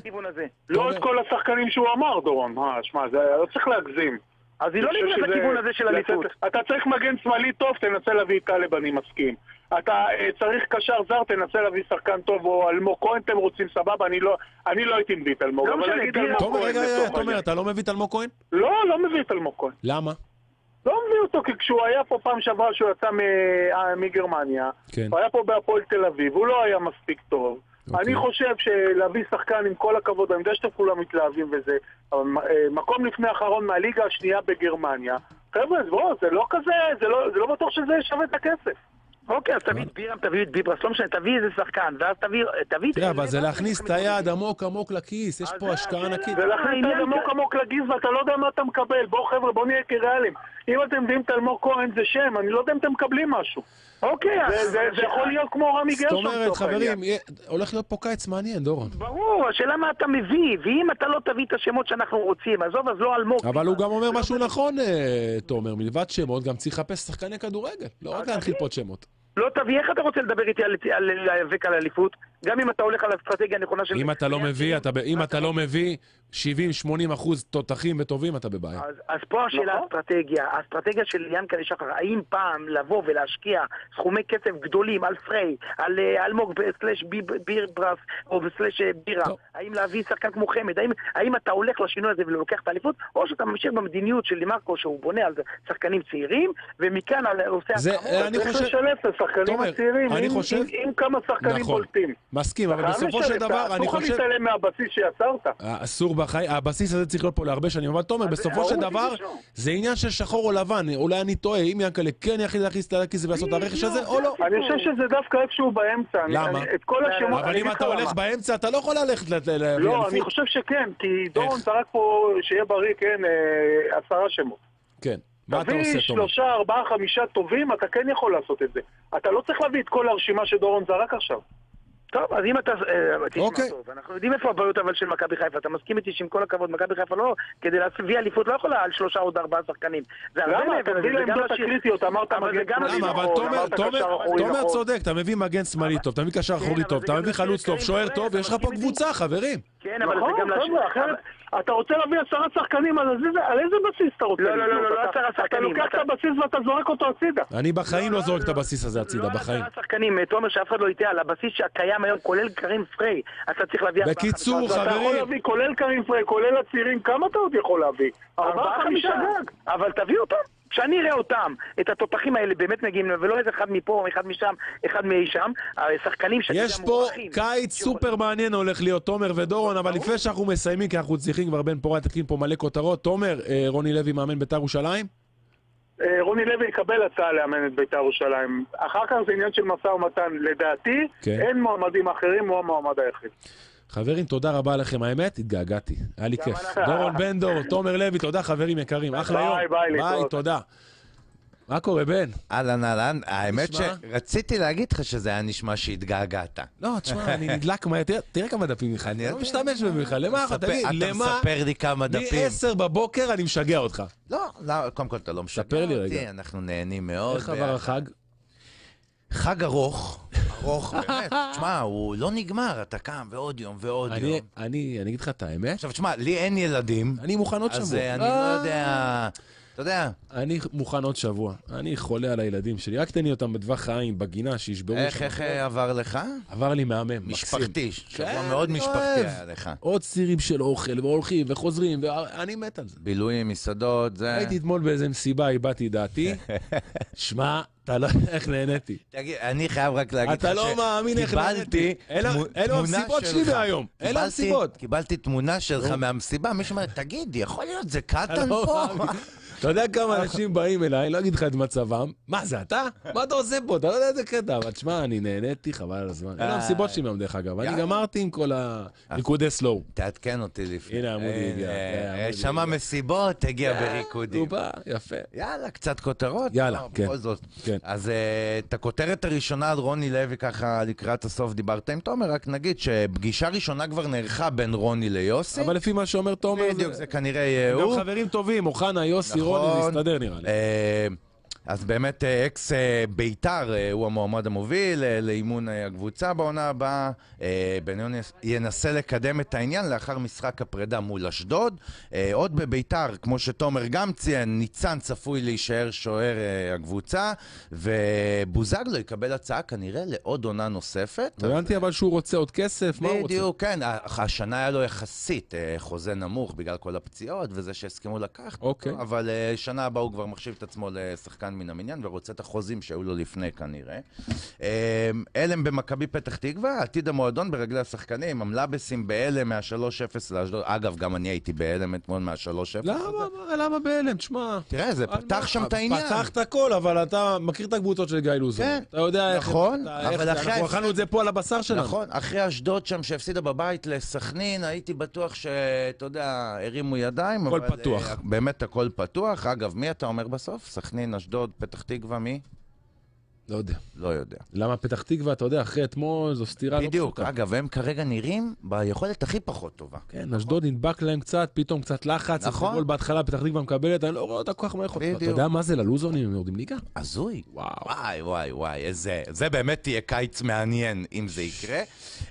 לא. את כל השחקנים שהוא אמר, דורון. אה, שמע, זה לא צריך להגזים.
אז היא לא נבנית
שזה-
לכיוון הזה של
לצאת-
אליפות.
אתה צריך מגן שמאלי טוב, תנסה להביא את טלב, אני מסכים. אתה אה, צריך קשר זר, תנסה להביא שחקן טוב, או אלמוג כהן אתם רוצים, סבבה, אני לא אני לא הייתי מביא את אלמוג,
לא
אבל
משנה,
נגיד אלמוג כהן
רגע, רגע, תומר. אתה לא מביא את אלמוג כהן?
לא, לא מביא את אלמוג כהן.
למה?
לא מביא אותו, כי כשהוא היה פה פעם שעברה שהוא יצא אה, מגרמניה,
כן.
הוא היה פה בהפועל תל אביב, הוא לא היה מספיק טוב.
אוקיי.
אני חושב שלהביא שחקן, עם כל הכבוד, אני יודע שאתם כולם מתלהבים וזה, אבל אה, מקום לפני האחרון מהליגה השנייה בגרמניה, חבר'ה, אז בואו, זה לא כזה, זה לא, זה לא בטוח שזה שווה את הכסף.
אוקיי, אז תביא את בירם, תביא את ביברס, לא משנה, תביא איזה שחקן, ואז תביא... את
תראה, אבל זה להכניס את היד עמוק עמוק לכיס, יש פה
זה
השקעה
השאלה.
ענקית.
ולכן אתה
העניין
עמוק
כ-
עמוק לגיז ואתה לא יודע מה אתה מקבל. בואו חבר'ה, בואו נהיה כריאליים. אם אתם מביאים את אלמוג כהן זה שם, אני לא יודע אם אתם מקבלים משהו.
אוקיי,
זה-
אז...
זה זה יכול להיות כמו רמי
זאת
גרשון.
אומרת,
לצורך העניין.
חברים, יהיה- הולך להיות פה קיץ מעניין, דורון.
ברור, השאלה מה אתה מביא, ואם אתה לא תביא את השמות שאנחנו רוצים, עזוב, אז לא אלמוג.
אבל הוא גם אומר משהו נכון, אה, תומר, מלבד שמות, גם צריך לחפש שחקני כדורגל, לא רק להנחיל פה את שמות.
לא תביא, איך אתה רוצה לדבר איתי על להיאבק על אליפות? גם אם אתה הולך על האסטרטגיה הנכונה של...
אם אתה לא מביא, אתה אם אתה לא מביא 70-80 אחוז תותחים וטובים, אתה בבעיה.
אז, אז פה השאלה
נכון.
האסטרטגיה, האסטרטגיה של ינקלה שחר, האם פעם לבוא ולהשקיע סכומי כסף גדולים על פריי, על אה, אלמוג סלאש בי- ביר ברס או סלאש אה, בירה,
טוב.
האם להביא שחקן כמו חמד, האם, האם אתה הולך לשינוי הזה ולוקח את האליפות, או שאתה ממשיך במדיניות של לימרקו שהוא בונה על שחקנים צעירים, ומכאן עושה...
זה, אני חושב...
השחקנים
תומר,
הצעירים
אני
עם-
חושב-
עם- עם כמה שחקנים
נכון.
בולטים.
מסכים, אבל בסופו של דבר, אני
אסור לך
חושב...
להתעלם מהבסיס שיצרת.
אסור בחיים, הבסיס הזה צריך להיות פה להרבה שנים, אבל תומר, בסופו של דבר,
זה
עניין של שחור או לבן, אולי אני טועה, אם ינקלה כן יחליט להכניס את הכיס ולעשות את הרכש הזה, או לא.
אני חושב שזה דווקא איפשהו באמצע.
למה?
את כל השמות...
אבל
אני
אם אתה
לך
הולך. באמצע, אתה לא יכול ללכת ל-
לא, אני. חושב שכן, כי דורון? זרק פה, שיהיה בריא, כן, אה, עשרה שמות.
כן. מה אתה
תביא
עושה, תומר?
שלושה, ארבעה, חמישה טובים, אתה כן יכול לעשות את זה. אתה לא צריך להביא את כל הרשימה שדורון זרק עכשיו.
טוב, אז אם אתה... אה, תשמע
אוקיי.
טוב, אנחנו יודעים איפה הבעיות אבל של מכבי חיפה. אתה מסכים איתי שעם כל הכבוד, מכבי חיפה לא, כדי להביא אליפות לא יכולה על שלושה עוד ארבעה שחקנים. זה הרבה
למה?
מעבר
אתה
לזה,
מביא
זה גם
לעמדות
לשיר.
הקריטיות, אמרת מגן שמאלי
למה? אבל תומר. צודק, אתה מביא מגן שמאלי טוב, אתה מביא קשר אחורי טוב, אתה מביא חלוץ טוב, שוער טוב, יש לך פה? קבוצה, חברים.
כן, אבל
נכון,
זה גם להשאיר...
חבר'ה, אחרת, אתה רוצה להביא עשרה שחקנים, על איזה- בסיס אתה רוצה
לא, לא, לא? לא, לא
אתה-
עשרה
אתה
שחקנים,
לוקח את
אתה-
הבסיס ואתה זורק אותו הצידה.
אני בחיים לא זורק את הבסיס הזה הצידה,
לא
בחיים.
עשרה שחקנים, אה, תומר, שאף אחד לא יטעה, על הבסיס שקיים היום, כולל קרים פריי, אתה צריך להביא...
בקיצור,
חמישה,
אתה יכול
חברים.
להביא, כולל קרים פריי, כולל הצעירים, כמה אתה עוד יכול להביא? ארבעה, חמישה גג.
אבל תביא אותם. כשאני אראה אותם, את התותחים האלה באמת מגיעים, ולא איזה אחד מפה, אחד משם, אחד מאי שם, השחקנים שאני
יש פה. קיץ סופר מעניין הולך להיות, תומר ודורון, אבל לפני שאנחנו מסיימים, כי אנחנו צריכים כבר בן פורת להקרין פה מלא כותרות, תומר, אה, רוני לוי מאמן בית"ר ירושלים?
אה, רוני לוי יקבל הצעה לאמן את בית"ר ירושלים. אחר כך זה עניין של משא ומתן. לדעתי,
כן.
אין מועמדים אחרים, הוא המועמד היחיד.
חברים, תודה רבה לכם. האמת, התגעגעתי. היה לי כיף. דורון בן דור, תומר לוי, תודה חברים יקרים. אחלה
ביי,
יום.
ביי,
ביי,
להתראות.
תודה. מה קורה, בן?
אהלן, אהלן. האמת? שרציתי להגיד לך שזה היה נשמע שהתגעגעת.
לא, תשמע, אני נדלק מהר, תראה- כמה דפים לך, אני לא. משתמש בכלל, למה?
ספר-
תגיד,
אתה
למה?
מספר לי כמה דפים.
מ-10 בבוקר אני משגע אותך.
לא, לא, קודם כל אתה לא משגע
ספר לי
אותי,
רגע.
אנחנו נהנים מאוד.
איך עבר
ביחד.
החג?
חג ארוך, ארוך באמת. תשמע, הוא לא נגמר, אתה קם ועוד יום ועוד
אני,
יום.
אני, אני אגיד לך את האמת,
עכשיו, תשמע, לי אין ילדים,
אני מוכן עוד
אז
שבוע.
אה, אני לא יודע... אתה יודע,
אני מוכן עוד שבוע. אני חולה על הילדים שלי, רק תן לי אותם בטווח העין, בגינה, שישברו
איך
שם.
איך אה, עבר לך?
עבר לי מהמם.
משפחתי, שבוע
כן,
מאוד משפחתי. היה לך.
עוד צירים של אוכל, והולכים, וחוזרים, ואני מת על זה.
בילויים, מסעדות, זה...
הייתי אתמול באיזה מסיבה, הבעתי דעתי. שמע, אתה לא... איך נהניתי.
תגיד, אני חייב רק להגיד לך
אתה לא מאמין איך נהניתי. אלו המסיבות שלי. מהיום.
קיבלתי-
המסיבות.
קיבלתי תמונה שלך מהמסיבה, מישהו אומר, תגיד, יכול להיות זה קטן
לא
פה?
אתה יודע כמה אנשים באים אליי, לא אגיד לך את מצבם, מה זה אתה? מה אתה עושה פה? אתה לא יודע איזה קטע, אבל תשמע, אני נהניתי, חבל על הזמן. אלה המסיבות שלי מהיום, דרך אגב. אני. גמרתי עם כל הריקודי סלואו.
תעדכן אותי לפני.
הנה, עמודי הגיע.
אה,
אה,
אה, שמע
הגיע.
מסיבות, הגיע בריקודים.
הוא בא, יפה.
יאללה, קצת כותרות.
יאללה,
לא,
כן. כן.
אז אה, את הכותרת הראשונה על רוני לוי, ככה לקראת הסוף דיברת עם תומר, רק נגיד שפגישה ראשונה כבר נערכה בין רוני ליוסי.
אבל לפי מה שאומר תומר,
בדיוק, זה כנראה יהיה
גם
הוא.
חברים טובים, אוחנה, יוסי, זה
נכון.
יסתדר נראה לי.
אז באמת אה, אקס אה, בית"ר אה, הוא המועמד המוביל לאימון הקבוצה בעונה הבאה. אה, בניון ינסה לקדם את העניין לאחר משחק הפרידה מול אשדוד. עוד בבית"ר, כמו שתומר גם ציין, ניצן צפוי להישאר שוער הקבוצה, ובוזגלו יקבל הצעה כנראה לעוד עונה נוספת.
הבנתי אבל שהוא רוצה עוד כסף, מה הוא רוצה?
בדיוק, כן. השנה היה לו יחסית חוזה נמוך בגלל כל הפציעות וזה שהסכימו לקחת
אוקיי.
אבל שנה הבאה הוא כבר מחשיב את עצמו לשחקן מן המניין ורוצה את החוזים שהיו לו לפני כנראה. אה, הלם במכבי פתח תקווה, עתיד המועדון ברגלי השחקנים, המלאבסים בהלם מה-3-0 לאשדוד. אגב, גם אני הייתי בהלם אתמול מה-3-0.
למה, מה- למה בהלם? תשמע...
תראה, זה פתח שם את העניין.
פתח את הכל, אבל אתה מכיר את הקבוצות של גיא לוזון.
כן.
אתה יודע איך...
נכון, אבל אחרי
אנחנו אכלנו את זה פה על הבשר שלנו.
נכון, אחרי אשדוד שם שהפסידה בבית לסכנין, הייתי בטוח שאתה יודע, הרימו ידיים.
הכל פתוח.
אה, באמת הכל פתוח. אגב, מי אתה אומר בסוף? סכנין, אשדוד, פתח תקווה, מי?
לא יודע.
לא יודע.
למה פתח תקווה, אתה יודע, אחרי אתמול זו סתירה לא
בדיוק,
פשוטה.
אגב, הם כרגע נראים ביכולת הכי פחות טובה.
כן, אשדוד נדבק להם קצת, פתאום קצת לחץ.
נכון.
אתמול בהתחלה פתח תקווה מקבלת, אני לא רואה אותה כל כך מהר חוטפת. אתה
בדיוק.
יודע מה זה ללוזונים אם יורדים ליגה?
הזוי.
וואו.
וואי, וואי, וואי, איזה... זה באמת תהיה קיץ מעניין אם זה יקרה.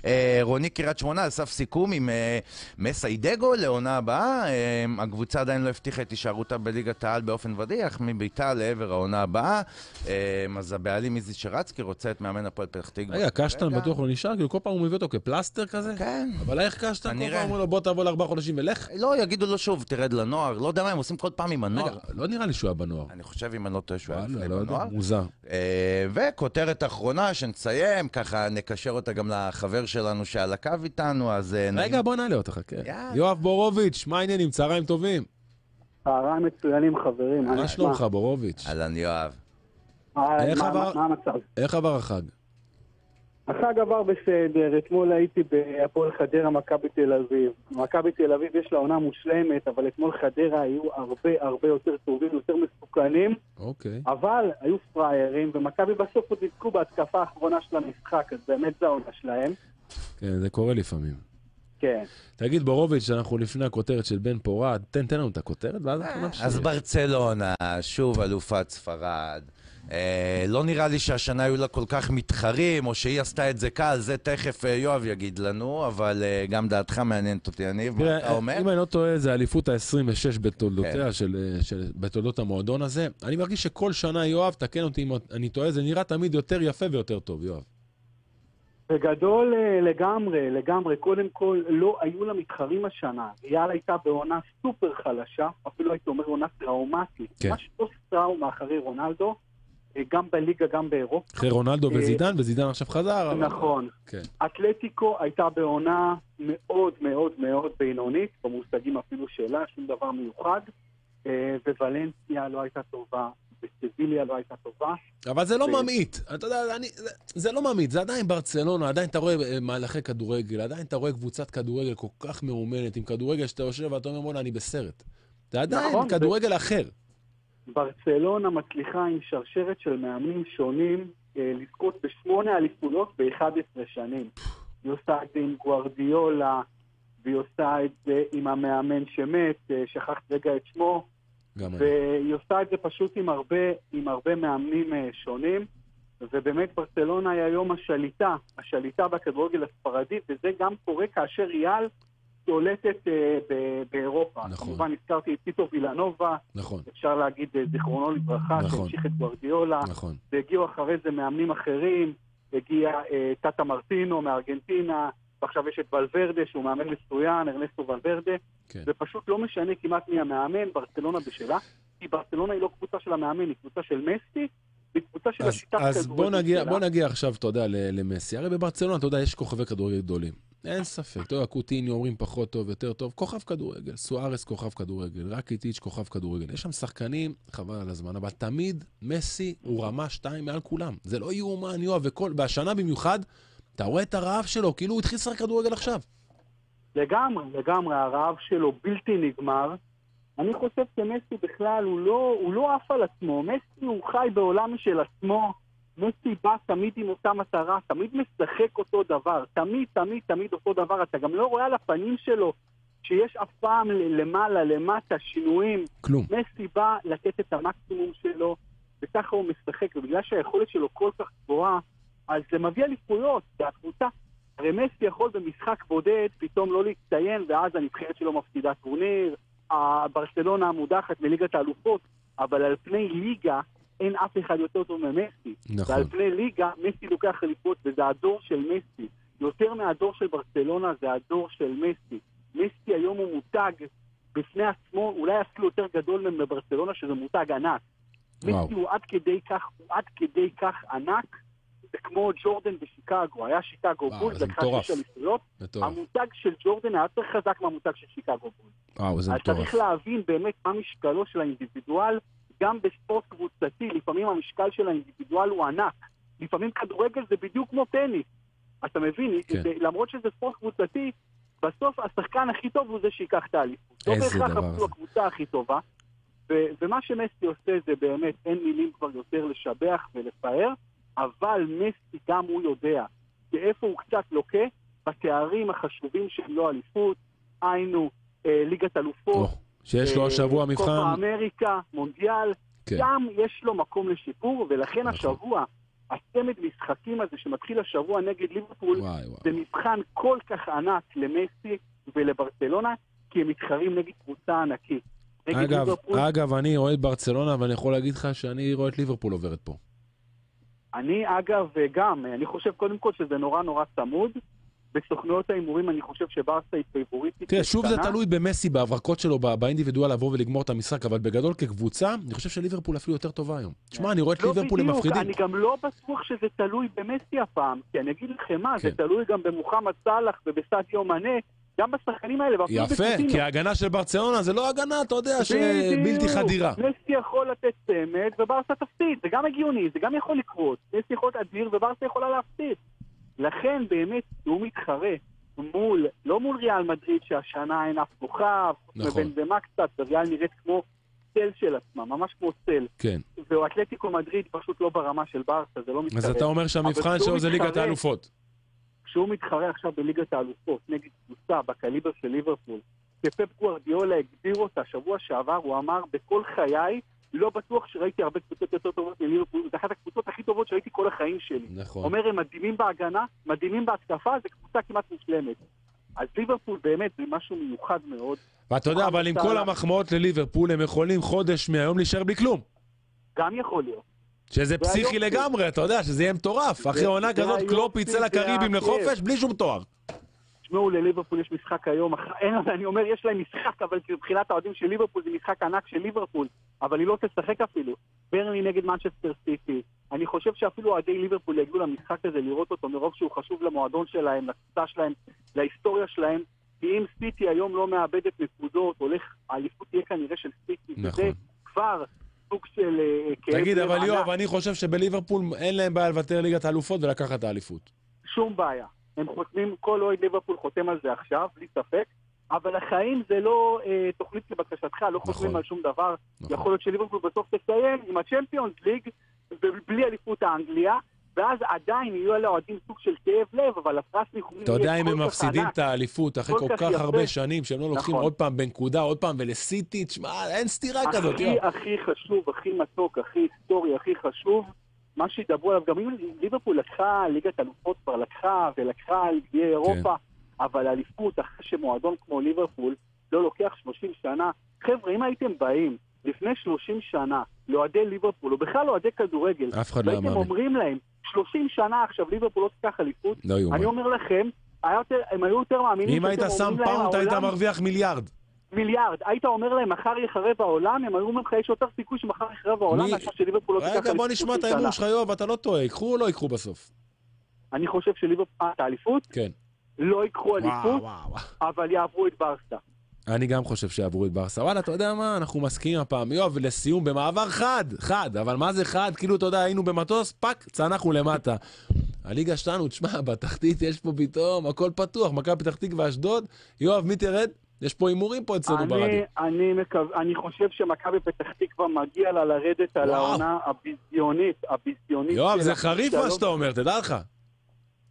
אה, רוני קריית שמונה על סף סיכום עם אה, מסיידגו לעונה הבאה. אה, הקבוצה עדיין לא הבטיחה את הישארותה בליגת העל באופן ודאי, אך מביתה לעבר העונה הבאה. אה, אז הבעלים איזי שרצקי רוצה את מאמן הפועל פתח תקווה.
רגע, קשטן. בטוח לא נשאר, כאילו כל פעם הוא מביא אותו כפלסטר כזה?
כן.
אבל איך קשטן כל. פעם אומר לו בוא תבוא לארבעה חודשים ולך?
לא, יגידו לו שוב, תרד לנוער. לא יודע מה הם עושים כל פעם עם הנוער.
רגע, לא נראה לי שהוא היה בנוער.
אני חושב, אם אני לא טועה, שהוא היה לפני
לא
בנוער.
מוזר.
אה, וכותרת אחרונה שנסיים, ככה נקשר אותה גם לחבר שלנו שעל הקו איתנו, אז... אה,
רגע, בוא נעלה אותך, חכה.
יאללה.
יואב בורוביץ', מה העניינים? צהריים טובים.
צהריים מצוינים חברים,
מה שלומך, בורוביץ'?
אהלן יואב.
מה
איך
מה-
עבר-
מה המצב?
איך עבר החג?
החג עבר בסדר, אתמול הייתי בהפועל חדרה, מכבי תל אביב. מכבי תל אביב יש לה עונה מושלמת, אבל אתמול חדרה היו הרבה הרבה יותר טובים, יותר מסוכנים,
אוקיי.
אבל היו פראיירים, ומכבי בסוף עוד ניצחו בהתקפה האחרונה של המשחק, אז באמת זו העונה שלהם.
כן, זה קורה לפעמים.
כן.
תגיד, בורוביץ', אנחנו לפני הכותרת של בן פורת, תן, תן לנו את הכותרת, ואז אנחנו נמשיך.
אז ברצלונה, שוב אלופת ספרד. אה, לא נראה לי שהשנה היו לה כל כך מתחרים, או שהיא עשתה את זה קל, זה תכף אה, יואב יגיד לנו, אבל אה, גם דעתך מעניינת אותי, יניב, מה אתה אומר?
אם אני לא טועה, זה האליפות ה-26 בתולדותיה של, אה, של, בתולדות המועדון הזה. אני מרגיש שכל שנה, יואב, תקן אותי אם אני טועה, זה נראה תמיד יותר יפה ויותר טוב, יואב.
בגדול לגמרי, לגמרי. קודם כל, לא היו לה מתחרים השנה. ריאל הייתה בעונה סופר חלשה, אפילו הייתי אומר עונה טראומטית.
כן.
ממש פוסט טראומה אחרי רונלדו, גם בליגה, גם באירופה.
אחרי רונלדו
אה,
וזידן, וזידן עכשיו חזר.
נכון.
כן.
אתלטיקו הייתה בעונה מאוד מאוד מאוד בינונית, במושגים אפילו שלה, שום דבר מיוחד. אה, וולנסיה לא הייתה טובה, וסביליה לא הייתה טובה.
אבל זה לא
ו-
ממעיט. אתה יודע, אני, זה, זה לא ממעיט, זה עדיין ברצלונה, עדיין אתה רואה אה, מהלכי כדורגל, עדיין אתה רואה קבוצת כדורגל כל כך מאומנת, עם כדורגל שאתה יושב ואתה אומר, בוא'נה, אני בסרט. זה עדיין
נכון,
כדורגל אחר.
ברצלונה מצליחה עם שרשרת של מאמנים שונים אה, לזכות בשמונה אליפויות ב-11 שנים. היא עושה את זה עם גוארדיולה, והיא עושה את זה עם המאמן שמת, אה, שכחת רגע את שמו,
גם.
והיא עושה את זה פשוט עם הרבה, עם הרבה מאמנים אה, שונים, ובאמת ברצלונה היא היום השליטה, השליטה בכדורגל הספרדי, וזה גם קורה כאשר ריאל שולטת ב- באירופה.
נכון.
כמובן הזכרתי את טיטו וילנובה,
נכון,
אפשר להגיד אה, זיכרונו לברכה,
נכון.
שהמשיך את גוארדיולה,
נכון.
והגיעו אחרי זה מאמנים אחרים, הגיע אה, טאטה מרטינו מארגנטינה, ועכשיו יש את ולוורדה שהוא מאמן מצוין, ארנסטו ולוורדה,
כן.
זה פשוט לא משנה כמעט מי המאמן, ברצלונה בשלה, כי ברצלונה היא לא קבוצה של המאמן, היא קבוצה של מסי, והיא קבוצה של
אז, אז בוא, נגיע. בוא נגיע עכשיו, אתה יודע, למסי. הרי בברצלונה, אתה יודע, יש כוכבי כדורגל גדולים. אין ספק. אתה יודע, קוטיניו אומרים פחות טוב, יותר טוב. כוכב כדורגל. סוארס כוכב כדורגל. רקיטיץ' כוכב כדורגל. יש שם שחקנים, חבל על הזמן, אבל תמיד מסי הוא רמה שתיים מעל כולם. זה לא יאומן, יואב, וכל... והשנה במיוחד, אתה רואה את הרעב שלו, כאילו הוא התחיל לשחק כדורגל עכשיו.
לגמרי, לגמרי, הרעב שלו בלתי נגמר. אני חושב שמסי בכלל, הוא לא, הוא לא עף על עצמו. מסי הוא חי בעולם של עצמו. מסי בא תמיד עם אותה מטרה, תמיד משחק אותו דבר. תמיד, תמיד, תמיד אותו דבר. אתה גם לא רואה על הפנים שלו שיש אף פעם למעלה, למטה, שינויים.
כלום.
מסי בא לתת את המקסימום שלו, וככה הוא משחק, ובגלל שהיכולת שלו כל כך גבוהה, אז זה מביא אליפויות, והקבוצה, הרי מסי יכול במשחק בודד פתאום לא להצטיין, ואז הנבחרת שלו מפסידה טורניר, ברצלונה המודחת מליגת האלופות, אבל על פני ליגה אין אף אחד יותר טוב ממסי.
נכון.
ועל פני ליגה, מסי לוקח אליפות, וזה הדור של מסי. יותר מהדור של ברצלונה זה הדור של מסי. מסי היום הוא מותג בפני עצמו, אולי אפילו יותר גדול מברצלונה, שזה מותג ענק.
וואו.
מסי הוא עד כדי כך, הוא עד כדי כך ענק, זה כמו ג'ורדן בשיקגו, היה שיקגו בול,
זה
לקחה
מטורף.
שש אליפויות. המותג של ג'ורדן היה יותר חזק מהמותג של שיקגו בול.
וואו, זה
אז
מטורף.
צריך להבין באמת מה משקלו של האינדיבידואל, גם בספורט קבוצתי, לפעמים המשקל של האינדיבידואל הוא ענק. לפעמים כדורגל זה בדיוק כמו טניס. אתה מבין?
כן.
למרות שזה ספורט קבוצתי, בסוף השחקן הכי טוב הוא זה שייקח את האליפות. לא
איזה
בהכרח
דבר
אפילו
זה.
הקבוצה הכי טובה. ו- ומה שמסי עושה זה באמת, אין מילים כבר יותר לשבח ולפאר, אבל מסי גם הוא יודע שאיפה הוא קצת לוקה, בתארים החשובים שהם לא אליפות, היינו אה, ליגת אלופות,
או, שיש לו
אה,
השבוע
קופה
מבחן.
אמריקה, מונדיאל,
כן.
גם יש לו מקום לשיפור, ולכן
נכון.
השבוע, הצמד משחקים הזה שמתחיל השבוע נגד ליברפול,
וואי, וואי.
זה מבחן כל כך ענק למסי ולברצלונה, כי הם מתחרים נגד קבוצה ענקית. נגד
אגב,
ליברפול,
אגב, אני אוהד ברצלונה, ואני יכול להגיד לך שאני רואה את ליברפול עוברת פה.
אני אגב גם, אני חושב קודם כל שזה נורא נורא צמוד. בסוכנויות ההימורים אני חושב שברסה היא פייבוריטית.
תראה, שוב זה. תלוי במסי, בהברקות שלו, בא- באינדיבידואל לבוא ולגמור את המשחק, אבל בגדול כקבוצה, אני חושב שליברפול אפילו יותר טובה היום. תשמע, אני רואה את
לא
ליברפול, הם מפחידים.
אני גם לא בטוח שזה תלוי במסי הפעם, כי אני אגיד לכם מה, זה
כן.
תלוי גם במוחמד סאלח ובסעדיו מנה, גם בשחקנים האלה, ואפילו
יפה,
בקוטיניו.
כי ההגנה של ברצלונה זה לא הגנה, אתה יודע. שבלתי חדירה.
מסי יכול לתת צמד וברסה תפסיד, זה גם הגיוני, זה גם יכול לקרות. מסי יכול להיות אדיר וברסה יכולה להפסיד. לכן באמת הוא מתחרה מול, לא מול ריאל מדריד שהשנה אין אף כוכב,
נכון.
ובנזמה קצת, וריאל נראית כמו צל של עצמה, ממש כמו צל.
כן.
ואתלטיקו מדריד פשוט לא ברמה של ברסה, זה לא מתקרב.
אז אתה אומר שהמבחן שלו זה ליגת
מתחרה-
האלופות.
כשהוא מתחרה עכשיו בליגת האלופות נגד קבוצה בקליבר של ליברפול, שפפ גוארדיולה הגדיר אותה שבוע שעבר, הוא אמר, בכל חיי, לא בטוח שראיתי הרבה קבוצות יותר טובות מליברפול, זו אחת הקבוצות הכי טובות שראיתי כל החיים שלי.
נכון.
אומר, הם מדהימים בהגנה, מדהימים בהתקפה, זו קבוצה כמעט מושלמת. אז ליברפול באמת זה משהו מיוחד מאוד.
ואתה יודע, אבל עם כל המחמאות לליברפול, הם יכולים חודש מהיום להישאר בלי כלום.
גם יכול להיות.
שזה
זה
פסיכי. לגמרי, אתה יודע, שזה יהיה מטורף. אחרי עונה כזאת, קלופ יצא
לקאריביים.
לחופש בלי שום תואר.
תשמעו, לליברפול יש משחק היום, אין, אני אומר, יש להם משחק, אבל מבחינת האוהדים של ליברפול זה משחק ענק של ליברפול, אבל היא לא תשחק אפילו. ברנלי נגד מנצ'סטר סיטי. אני חושב שאפילו אוהדי ליברפול יגיעו למשחק הזה לראות אותו מרוב שהוא חשוב למועדון שלהם, לקבוצה שלהם, להיסטוריה שלהם. כי אם סיטי היום לא מאבדת נקודות, הולך, האליפות תהיה כנראה של סיטי.
נכון.
וזה כבר סוג של אה, כאב
תגיד, אבל. יואב, אני חושב שבליברפול אין להם בעיה לוותר ליגת האלופות ולקחת את האליפות.
שום בעיה. הם חותמים, כל אוהד ליברפול חותם על זה עכשיו, בלי ספק, אבל החיים זה לא אה, תוכנית כבקשתך, לא
נכון.
על שום דבר.
נכון.
יכול להיות שליברפול בסוף תסיים עם הצ'מפיונס ליג, בלי אליפות האנגליה, ואז עדיין יהיו על האוהדים סוג של כאב לב, אבל הפרס ניחומים
אתה יודע אם הם מפסידים. את האליפות אחרי
כל
כל
כך.
הרבה שנים, שהם לא לוקחים
נכון.
עוד פעם בנקודה, עוד פעם ולסיטי, תשמע, אין סתירה כזאת,
הכי. הכי חשוב, הכי מתוק, הכי היסטורי, הכי חשוב, מה שידברו עליו, גם אם ליברפול לקחה ליגת אלופות כבר לקחה, ולקחה על גביעי אירופה, אבל אליפות אחרי שמועדון כמו ליברפול לא לוקח 30 שנה, חבר'ה, אם הייתם באים לפני 30 שנה לאוהדי ליברפול, או בכלל לאוהדי כדורגל,
אף אחד לא היה
והייתם
מאמין.
אומרים להם, 30 שנה עכשיו ליברפול לא תיקח אליפות,
לא יאומן.
אני אומר לכם, היה יותר, הם היו יותר מאמינים
אם היית שם פאונד, היית
"העולם
מרוויח מיליארד.
מיליארד. היית אומר להם, מחר יחרב העולם, הם היו אומרים לך, יש יותר סיכוי שמחר יחרב העולם, מאשר שליברפול לא תיקח
רגע, בוא נשמע את ההימור. שלך, יואב, אתה לא טועה, ייקחו או לא ייקחו בסוף?
אני חושב שליברפול את האליפות,
כן.
לא ייקחו אליפות. אבל יעברו את ברסה.
אני גם חושב שיעברו את ברסה. וואלה, אתה יודע מה? אנחנו מסכימים הפעם. יואב, לסיום, במעבר חד, חד, אבל מה זה חד? כאילו, אתה יודע, היינו במטוס, fuck, צנחנו למטה. הליגה שלנו, תשמע, בתחתית יש פה פתאום, הכל פתוח, מכבי פתח תקווה, אשדוד. יואב, מי תרד? יש פה הימורים פה אצלנו ברדיו.
אני, אני, מקו... אני חושב שמכבי פתח תקווה מגיע לה לרדת על. העונה הביזיונית, הביזיונית
יואב. זה חריף מה. שאתה אומר, תדע לך.